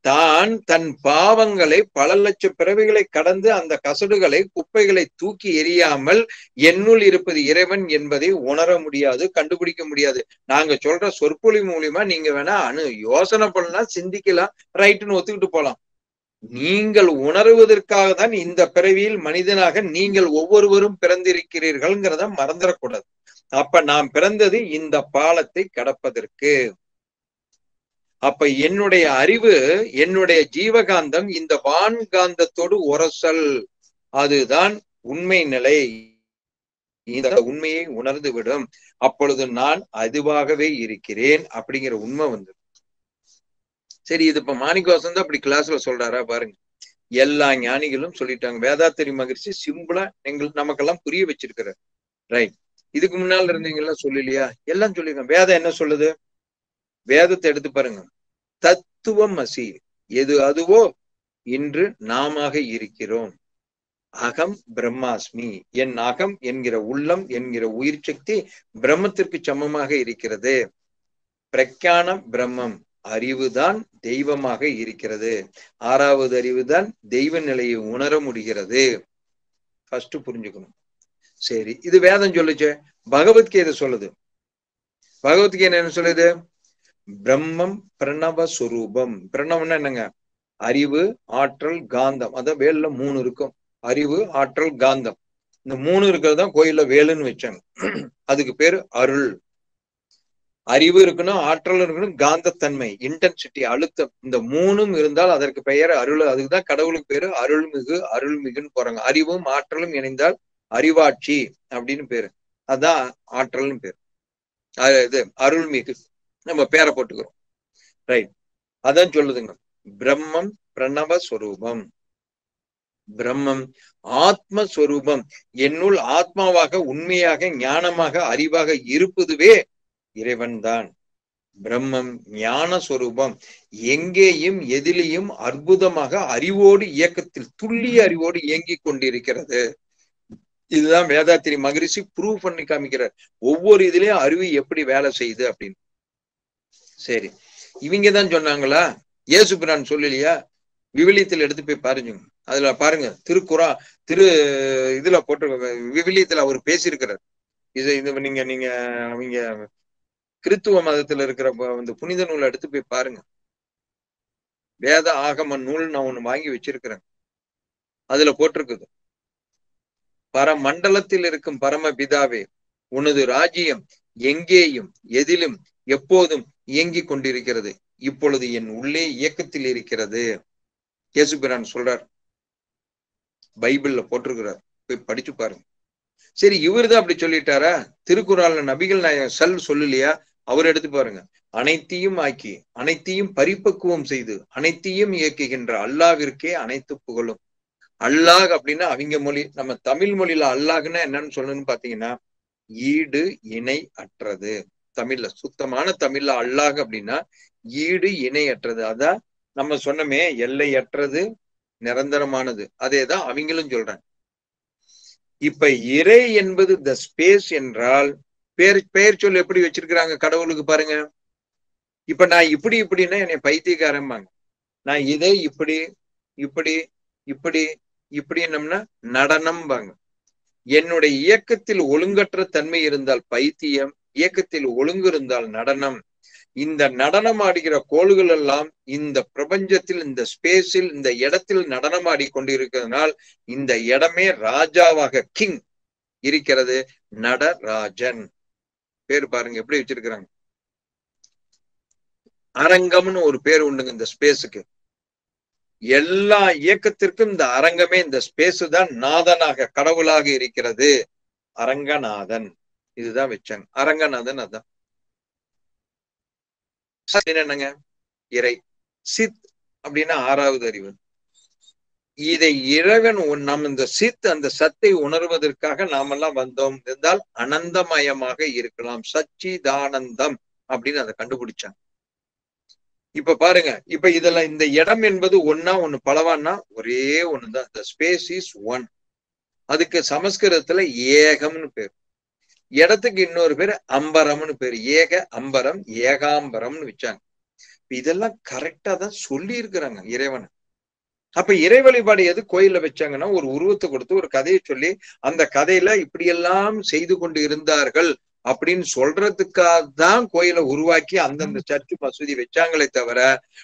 தான் தன் பாவங்களை பல லட்சம் பிறவிகளை கடந்து அந்த கசடுகளை குப்பைகளை தூக்கி எரியாமல் என்னுள் இருப்பது இறைவன் என்பதை உணர முடியாது கண்டுபிடிக்க முடியாது. நாங்க சொல்ற சொற்பொழி மூலியமா நீங்க வேணா அணு யோசனை பண்ணலாம் சிந்திக்கலாம் ரைட்டுன்னு ஒத்துக்கிட்டு போலாம். நீங்கள் உணர்வதற்காக தான் இந்த பிறவியில் மனிதனாக நீங்கள் ஒவ்வொருவரும் பிறந்திருக்கிறீர்கள்ங்கிறத மறந்துடக்கூடாது. அப்ப நாம் பிறந்தது இந்த பாலத்தை கடப்பதற்கு. அப்ப என்னுடைய அறிவு என்னுடைய ஜீவகாந்தம் இந்த வான்காந்தத்தோடு உரசல் அதுதான் உண்மை நிலை. இந்த உண்மையை உணர்ந்து விடும் அப்பொழுது நான் அதுவாகவே இருக்கிறேன் அப்படிங்கிற உண்மை வந்து சரி இது இப்ப மாணிக்கவாசன் தான் அப்படி கிளாஸ்ல சொல்றாரா பாருங்க. எல்லா ஞானிகளும் சொல்லிட்டாங்க. வேதாத்திரி மகிழ்ச்சி சிம்பிளா எங்களுக்கு நமக்கெல்லாம் புரிய வச்சிருக்கிறார். ரைட் இதுக்கு முன்னால் இருந்தீங்க சொல்லலையா? எல்லாம் சொல்லிருக்கேன் வேதம் என்ன சொல்லுது? வேதத்தை எடுத்து பாருங்க. தத்துவம் அசி. எது அதுவோ? இன்று நாம இருக்கிறோம். அகம் பிரம்மாஸ்மி. என் அகம் என்கிற உள்ளம் என்கிற உயிர் சக்தி பிரம்மத்திற்கு சமமாக இருக்கிறது. பிரக்ஞான பிரம்மம். அறிவுதான் தெய்வமாக இருக்கிறது. ஆறாவது அறிவுதான் தெய்வ நிலையை உணர முடிகிறது. ஃபர்ஸ்ட் புரிஞ்சுக்கணும். சரி இது வேதம் சொல்லுச்சு. பகவத்கீதை சொல்லுது. பகவத்கீதை என்ன சொல்லுது? பிரம்மம் பிரணவ சுரூபம். பிரணவம்னா என்னங்க? அறிவு ஆற்றல் காந்தம். அதான் வேல்ல மூணு இருக்கும். அறிவு ஆற்றல் காந்தம். இந்த மூணு இருக்கிறது தான் கோயில்ல வேலுன்னு வச்சாங்க. அதுக்கு பேரு அருள். அறிவு இருக்கணும் ஆற்றல் இருக்கணும் காந்தத்தன்மை இன்டென்சிட்டி அழுத்தம். இந்த மூணும் இருந்தால் அதற்கு பெயர் அருள். அதுக்குதான் கடவுளுக்கு பேரு அருள்மிகு அருள்மிகுன்னு போறாங்க. அறிவும் ஆற்றலும் இணைந்தால் அறிவாட்சி அப்படின்னு பேரு. அதான் ஆற்றல்னு பேரு. இது அருள்மிகு. நம்ம பேரை போட்டுக்கிறோம். ரைட் அதான் சொல்லுதுங்க. பிரம்மம் பிரணவ ஸ்வரூபம் பிரம்மம் ஆத்மஸ்வரூபம் என்னுள் ஆத்மாவாக உண்மையாக ஞானமாக அறிவாக இருப்பதுவே இறைவன் தான். பிரம்மம் ஞான சொரூபம். எங்கேயும் எதிலையும் அற்புதமாக அறிவோடு இயக்கத்தில் துல்லிய அறிவோடு இயங்கிக் கொண்டிருக்கிறது. இதுதான் வேதாத்திரி மகரிஷி ப்ரூவ் பண்ணி காமிக்கிறார். ஒவ்வொரு இதுலயும் அறிவு எப்படி வேலை செய்யுது அப்படின்னு. சரி. இவங்க தான் சொன்னாங்களா? இயேசு பிரான் சொல்லலையா? விவிலியத்தில் எடுத்து போய் பாருங்க. அதுல பாருங்க. திருக்குறா திரு இதுல போட்டு விவிலியத்துல அவர் பேசியிருக்கிறார். இது இது நீங்க நீங்க அவங்க கிறித்துவ மதத்துல இருக்கிற அந்த புனித நூலை எடுத்து போய் பாருங்க. வேத ஆகம நூல் நான் ஒண்ணு வாங்கி வச்சிருக்கிறேன். அதுல போட்டிருக்குது. பரமண்டலத்தில் இருக்கும் பரமபிதாவே உனது ராஜ்யம் எங்கேயும் எதிலும் எப்போதும் இயங்கிக் கொண்டிருக்கிறது. இப்பொழுது என் உள்ளே இயக்கத்தில் இருக்கிறது. இயேசுபிரான் சொல்றார். பைபிள்ல போட்டிருக்கிறார். போய் படிச்சு பாருங்க. சரி இவர் தான் அப்படி சொல்லிட்டாரா? திருக்குறள்ல நபிகள் நாயகம் சல் சொல்லலையா? அவர் எடுத்து பாருங்க. அனைத்தையும் ஆக்கி அனைத்தையும் பரிபக்குவம் செய்து அனைத்தையும் இயக்குகின்ற அல்லாவிற்கே அனைத்து புகழும். அல்லாஹ் அப்படின்னா அவங்க மொழி. நம்ம தமிழ் மொழியில அல்லாஹ்னா என்னன்னு சொல்லணும்னு பாத்தீங்கன்னா ஈடு இணை அற்றது. தமிழ்ல சுத்தமான தமிழ்ல அல்லாஹ் அப்படின்னா ஈடு இணை அற்றது அதான் நம்ம சொன்னமே எல்லையற்றது நிரந்தரமானது. அதேதான் அவங்களும் சொல்றாங்க. இப்ப இறை என்பது த ஸ்பேஸ் என்றால் பெயர் பெயர் சொல் எப்படி வச்சிருக்கிறாங்க கடவுளுக்கு பாருங்க. இப்ப நான் இப்படி இப்படின்னா என்னை பைத்தியக்காரம்பாங்க. நான் இதை இப்படி இப்படி இப்படி இப்படி என்னம்னா நடனம்பாங்க. என்னுடைய இயக்கத்தில் ஒழுங்கற்ற தன்மை இருந்தால் பைத்தியம் இயக்கத்தில் ஒழுங்கு இருந்தால் நடனம். இந்த நடனம் ஆடுகிற கோள்கள் எல்லாம் இந்த பிரபஞ்சத்தில் இந்த ஸ்பேஸில் இந்த இடத்தில் நடனம் ஆடிக்கொண்டிருக்கிறதுனால் இந்த இடமே ராஜாவாக கிங் இருக்கிறது. நடராஜன். பேர் பாருங்க எப்படி வச்சிருக்கிறாங்க? அரங்கம்னு ஒரு பேர் உண்டுங்க இந்த ஸ்பேஸுக்கு எல்லா இயக்கத்திற்கும் இந்த அரங்கமே இந்த ஸ்பேஸ் தான் நாதனாக கடவுளாக இருக்கிறது. அரங்கநாதன். இதுதான் வச்சாங்க அரங்கநாதன் அதான். என்னங்க? இறை. சித் அப்படின்னா ஆறாவது அறிவு. இதை இறைவன் நம் இந்த சித் அந்த சத்தை உணர்வதற்காக நாமெல்லாம் வந்தோம். இருந்தால் அனந்தமயமாக இருக்கலாம். சச்சிதானந்தம் அப்படின்னு அதை கண்டுபிடிச்சாங்க இப்ப பாருங்க. இப்ப இதுல இந்த இடம் என்பது ஒன்னா ஒண்ணு பலவான்னா ஒரே ஒண்ணுதான். இந்த ஸ்பேஸ் இஸ் ஒன் அதுக்கு சமஸ்கிருதத்துல ஏகம்னு பேர். இடத்துக்கு இன்னொரு பேர் அம்பரம்னு பேர். ஏக அம்பரம் ஏகாம்பரம்னு வச்சாங்க. இதெல்லாம் கரெக்டா தான் சொல்லி இருக்கிறாங்க இறைவனை. அப்ப இறை வழிபாடு எது கோயில்ல வச்சாங்கன்னா ஒரு உருவத்தை கொடுத்து ஒரு கதையை சொல்லி அந்த கதையில இப்படியெல்லாம் செய்து கொண்டு இருந்தார்கள். அப்படின்னு சொல்றதுக்காக தான் கோயிலை உருவாக்கி அந்தந்த சர்ச்சு மசூதி வச்சாங்களே தவிர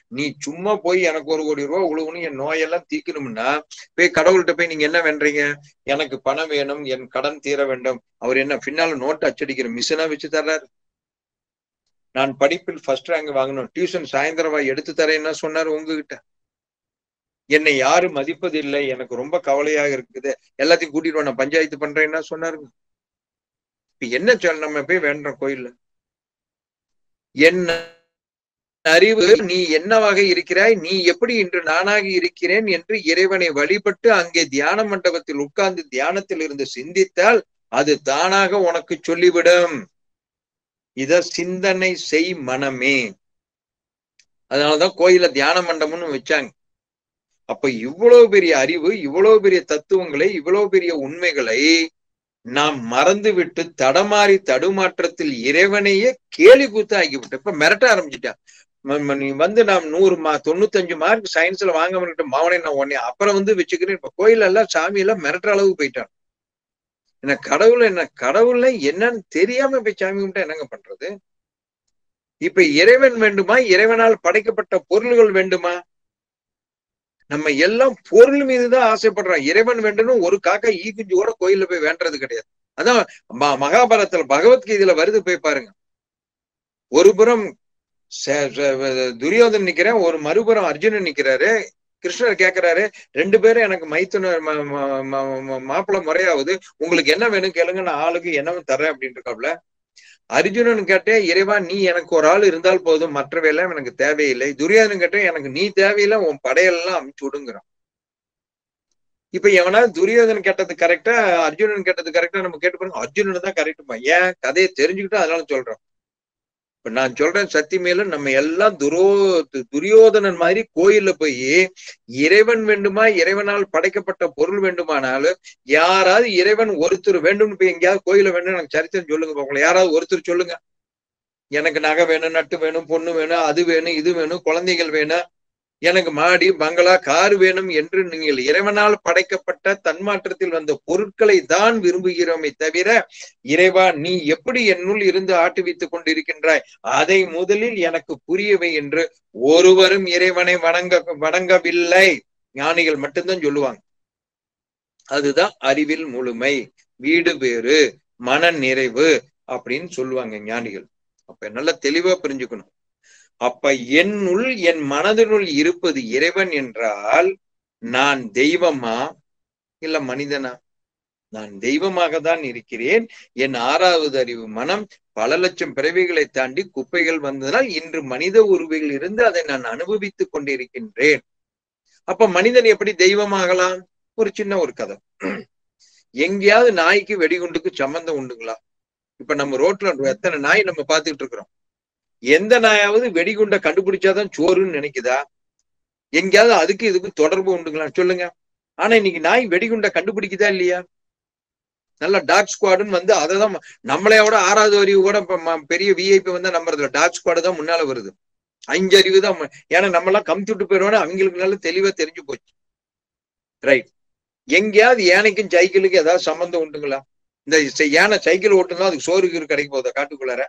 நீ சும்மா போய் எனக்கு ஒரு கோடி ரூபாய் உழுவுன்னு என் நோயெல்லாம் தீக்கணும்னா போய் கடவுள்கிட்ட போய் நீங்க என்ன வேண்டீங்க எனக்கு பணம் வேணும் என் கடன் தீர வேண்டும். அவர் என்ன பின்னால நோட்டு அச்சடிக்கிற மிஷினா வச்சு தர்றாரு. நான் படிப்பில் ஃபர்ஸ்ட் ரேங்க் வாங்கணும். டியூஷன் சாயந்தரவா எடுத்து தரேன்னா சொன்னாரு உங்ககிட்ட. என்னை யாரு மதிப்பது இல்லை எனக்கு ரொம்ப கவலையாக இருக்குது. எல்லாத்தையும் கூட்டிட்டு நான் பஞ்சாயத்து பண்றேன்னா சொன்னாருங்க. இப்ப என்ன சொல்ல நம்ம போய் வேண்டோம் கோயில்ல? என்ன அறிவு நீ என்னவாக இருக்கிறாய் நீ எப்படி இன்று நானாக இருக்கிறேன் என்று இறைவனை வழிபட்டு அங்கே தியான மண்டபத்தில் உட்கார்ந்து தியானத்தில் இருந்து சிந்தித்தால் அது தானாக உனக்கு சொல்லிவிடும். இத சிந்தனை செய் மனமே. அதனாலதான் கோயில தியான மண்டபம்னு வச்சாங்க. அப்ப இவ்வளவு பெரிய அறிவு இவ்வளவு பெரிய தத்துவங்களை இவ்வளவு பெரிய உண்மைகளை நாம் மறந்து விட்டு தடமாறி தடுமாற்றத்தில் இறைவனையே கேலி கூத்து ஆகிவிட்டோம். இப்ப மிரட்ட ஆரம்பிச்சிட்டான் நீ வந்து நாம் நூறு மா தொண்ணூத்தஞ்சு மார்க் சயின்ஸ்ல வாங்க வந்துட்டு மாவனை நான் உடனே அப்புறம் வந்து வச்சுக்கிறேன். இப்ப கோயில் எல்லாம் சாமி எல்லாம் மிரட்டுற அளவுக்கு போயிட்டான். என்ன கடவுள் என்ன கடவுள்ல என்னன்னு தெரியாம போய் சாமி கும்பிட்டா என்னங்க பண்றது? இப்ப இறைவன் வேண்டுமா? இறைவனால் படைக்கப்பட்ட பொருள்கள் வேண்டுமா? நம்ம எல்லாம் பொருள் மீதுதான் ஆசைப்படுறோம். இறைவன் வேண்டும்னு ஒரு காக்கா ஈ குஞ்சு கூட கோயில்ல போய் வேண்டது கிடையாது. அதான் மகாபாரதத்துல பகவத்கீதையில வருது போய் பாருங்க. ஒரு புறம் துரியோதன் நிக்கிறேன் ஒரு மறுபுறம் அர்ஜுனன் நிக்கிறாரு. கிருஷ்ணர் கேக்குறாரு ரெண்டு பேரும் எனக்கு மைத்துன மாப்பிள்ள முறையாவது உங்களுக்கு என்ன வேணும் கேளுங்க நான் ஆளுக்கு என்னவும் தரேன் அப்படின்னு இருக்காப்ல அர்ஜுனன் கேட்டேன் இறைவா நீ எனக்கு ஒரு ஆள் இருந்தால் போதும் மற்றவையெல்லாம் எனக்கு தேவையில்லை. துரியோதனன் கேட்டேன் எனக்கு நீ தேவையில்லை உன் படையெல்லாம் அமுச்சு விடுங்கிறான். இப்ப எவனா துரியோதனன் கேட்டது கரெக்டா அர்ஜுனன் கேட்டது கரெக்டா நம்ம கேட்டு பாருங்க. அர்ஜுனன் தான் கரெக்டுமா ஏன்? கதையை தெரிஞ்சுக்கிட்டா அதனால சொல்றோம். இப்ப நான் சொல்றேன் சத்தி மேல நம்ம எல்லாம் துரோ துரியோதனன் மாதிரி கோயில்ல போய் இறைவன் வேண்டுமா இறைவனால் படைக்கப்பட்ட பொருள் வேண்டுமானாலும் யாராவது இறைவன் ஒருத்தர் வேண்டும்னு போய் எங்கேயாவது கோயில வேண்டும் எனக்கு சரித்திரம் சொல்லுங்க. உங்களை யாராவது ஒருத்தர் சொல்லுங்க. எனக்கு நகை வேணும் நட்டு வேணும் பொண்ணு வேணும் அது வேணும் இது வேணும் குழந்தைகள் வேணும். எனக்கு மாடி பங்களா கார் வேணும் என்று நீங்கள் இறைவனால் படைக்கப்பட்ட தன்மாற்றத்தில் வந்த பொருட்களை தான் விரும்புகிறோமே தவிர இறைவா நீ எப்படி என்னுள் இருந்து ஆட்டுவித்துக் கொண்டிருக்கின்றாய்? அதை முதலில் எனக்கு புரியவை என்று ஒருவரும் இறைவனை வணங்க வணங்கவில்லை. ஞானிகள் மட்டும்தான் சொல்லுவாங்க. அதுதான் அறிவில் முழுமை வீடு பேறு மன நிறைவு அப்படின்னு சொல்லுவாங்க ஞானிகள். அப்ப நல்லா தெளிவா புரிஞ்சுக்கணும். அப்ப என்னுள் என் மனதினுள் இருப்பது இறைவன் என்றால் நான் தெய்வமா? இல்ல மனிதனா? நான் தெய்வமாக தான் இருக்கிறேன். என் ஆறாவது அறிவு மனம் பல லட்சம் பிறவிகளை தாண்டி குப்பைகள் வந்ததால் இன்று மனித உருவில் இருந்து அதை நான் அனுபவித்துக் கொண்டிருக்கின்றேன். அப்ப மனிதன் எப்படி தெய்வமாகலாம்? ஒரு சின்ன ஒரு கதை. எங்கேயாவது நாய்க்கு வெடிகுண்டுக்கு சம்பந்தம் உண்டுங்களா? இப்ப நம்ம ரோட்ல எத்தனை நாய் நம்ம பாத்துக்கிட்டு இருக்கிறோம். எந்த நாயாவது வெடிகுண்டை கண்டுபிடிச்சாதான் சோறுன்னு நினைக்குதா? எங்கேயாவது அதுக்கு இதுக்கு தொடர்பு உண்டுங்களா? சொல்லுங்க. ஆனா இன்னைக்கு நாய் வெடிகுண்டை கண்டுபிடிக்குதா இல்லையா? நல்ல டாக் ஸ்குவாடுன்னு வந்து அதை தான் நம்மளையோட ஆறாவது அறிவு கூட பெரிய விஐபி வந்தா நம்புறதுல டாக் ஸ்குவாடு தான் முன்னால வருது. அஞ்சு அறிவு தான் ஏன்னா நம்ம எல்லாம் கம்ப்யூட்டர் போயிடுவோம் அவங்களுக்கு நல்லா தெளிவா தெரிஞ்சு போச்சு. ரைட் எங்கேயாவது யானைக்கும் சைக்கிளுக்கு ஏதாவது சம்பந்தம் உண்டுங்களா? இந்த யானை சைக்கிள் ஓட்டுனா அதுக்கு சோறு கிடைக்க போதா காட்டுக்குள்ளார?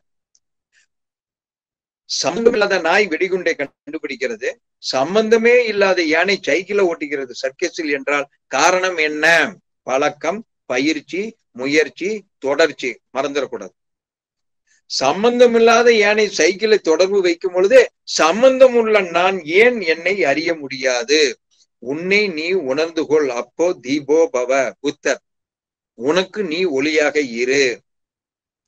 சம்பந்தம் இல்லாத நாய் வெடிகுண்டை கண்டுபிடிக்கிறது. சம்பந்தமே இல்லாத யானை சைக்கிள ஓட்டுகிறது. சர்க்கஸில் என்றால் காரணம் என்ன? பழக்கம் பயிற்சி முயற்சி தொடர்ச்சி. மறந்துடக்கூடாது. சம்பந்தம் இல்லாத யானை சைக்கிளை தொடர்பு வைக்கும் பொழுது சம்பந்தம் உள்ள நான் ஏன் என்னை அறிய முடியாது? உன்னை நீ உணர்ந்து கொள். அப்போ தீபோ பவ புத்தர். உனக்கு நீ ஒளியாக இரு.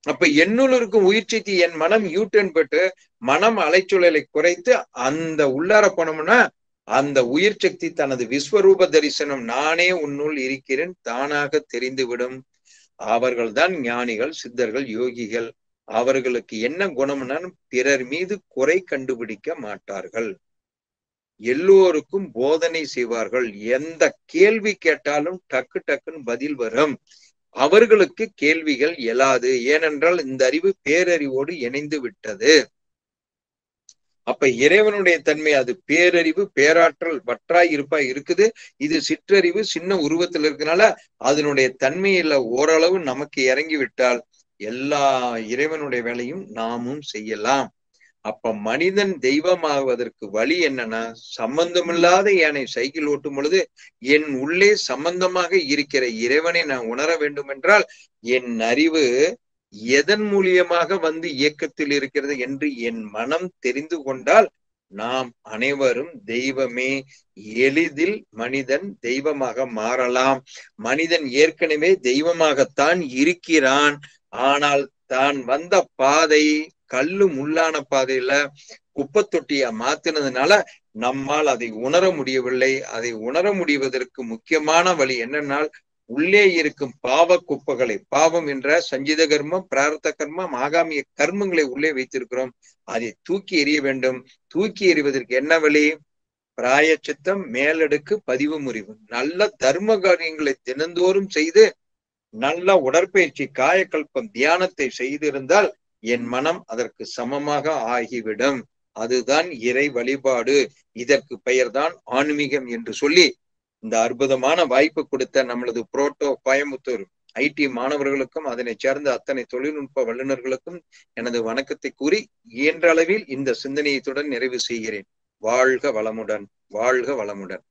அப்ப என்னுள் இருக்கும் உயிர் சக்தி என் மனம் யூட்டன் பெற்று மனம் அலைச்சூழலை குறைத்து அந்த உள்ளார போனோம்னா அந்த உயிர் சக்தி தனது விஸ்வரூப தரிசனம் நானே உன்னுள் இருக்கிறேன் தானாக தெரிந்துவிடும். அவர்கள்தான் ஞானிகள் சித்தர்கள் யோகிகள். அவர்களுக்கு என்ன குணம்னா பிறர் மீது குறை கண்டுபிடிக்க மாட்டார்கள். எல்லோருக்கும் போதனை செய்வார்கள். எந்த கேள்வி கேட்டாலும் டக்கு டக்குன்னு பதில் வரும். அவர்களுக்கு கேள்விகள் எழாது ஏனென்றால் இந்த அறிவு பேரறிவோடு இணைந்து விட்டது. அப்ப இறைவனுடைய தன்மை அது பேரறிவு பேராற்றல் வற்றாய் இருப்பா இருக்குது. இது சிற்றறிவு சின்ன உருவத்தில் இருக்கனால அதனுடைய தன்மையில ஓரளவு நமக்கு இறங்கி விட்டால் எல்லா இறைவனுடைய வேலையும் நாமும் செய்யலாம். அப்ப மனிதன் தெய்வமாவதற்கு வழி என்னன்னா சம்பந்தமில்லாத யானை சைக்கிள் ஓட்டும் பொழுது என் உள்ளே சம்பந்தமாக இருக்கிற இறைவனை நான் உணர வேண்டும் என்றால் என் அறிவு எதன் மூலியமாக வந்து இயக்கத்தில் இருக்கிறது என்று என் மனம் தெரிந்து கொண்டால் நாம் அனைவரும் தெய்வமே. எளிதில் மனிதன் தெய்வமாக மாறலாம். மனிதன் ஏற்கனவே தெய்வமாகத்தான் இருக்கிறான். ஆனால் தான் வந்த பாதை கல்லு முள்ளான பாதையில குப்பை தொட்டியா மாத்தினதுனால நம்மால் அதை உணர முடியவில்லை. அதை உணர முடிவதற்கு முக்கியமான வழி என்னென்னால் உள்ளே இருக்கும் பாவ குப்பைகளை பாவம் என்ற சஞ்சித கர்மம் பிரார்த்த கர்மம் ஆகாமிய கர்மங்களை உள்ளே வைத்திருக்கிறோம். அதை தூக்கி எறிய வேண்டும். தூக்கி எறிவதற்கு என்ன வழி? பிராயச்சித்தம் மேலடுக்கு பதிவு முறிவு. நல்ல தர்ம காரியங்களை தினந்தோறும் செய்து நல்ல உடற்பயிற்சி காயக்கல்பம் தியானத்தை செய்திருந்தால் என் மனம் அதற்கு சமமாக ஆகிவிடும். அதுதான் இறை வழிபாடு. இதற்கு பெயர்தான் ஆன்மீகம் என்று சொல்லி இந்த அற்புதமான வாய்ப்பு கொடுத்த நம்மளது புரோட்டோ கோயம்புத்தூர் ஐடி மாணவர்களுக்கும் அதனை சேர்ந்த அத்தனை தொழில்நுட்ப வல்லுநர்களுக்கும் எனது வணக்கத்தை கூறி இயன்ற அளவில் இந்த சிந்தனையத்துடன் நிறைவு செய்கிறேன். வாழ்க வளமுடன் வாழ்க வளமுடன்.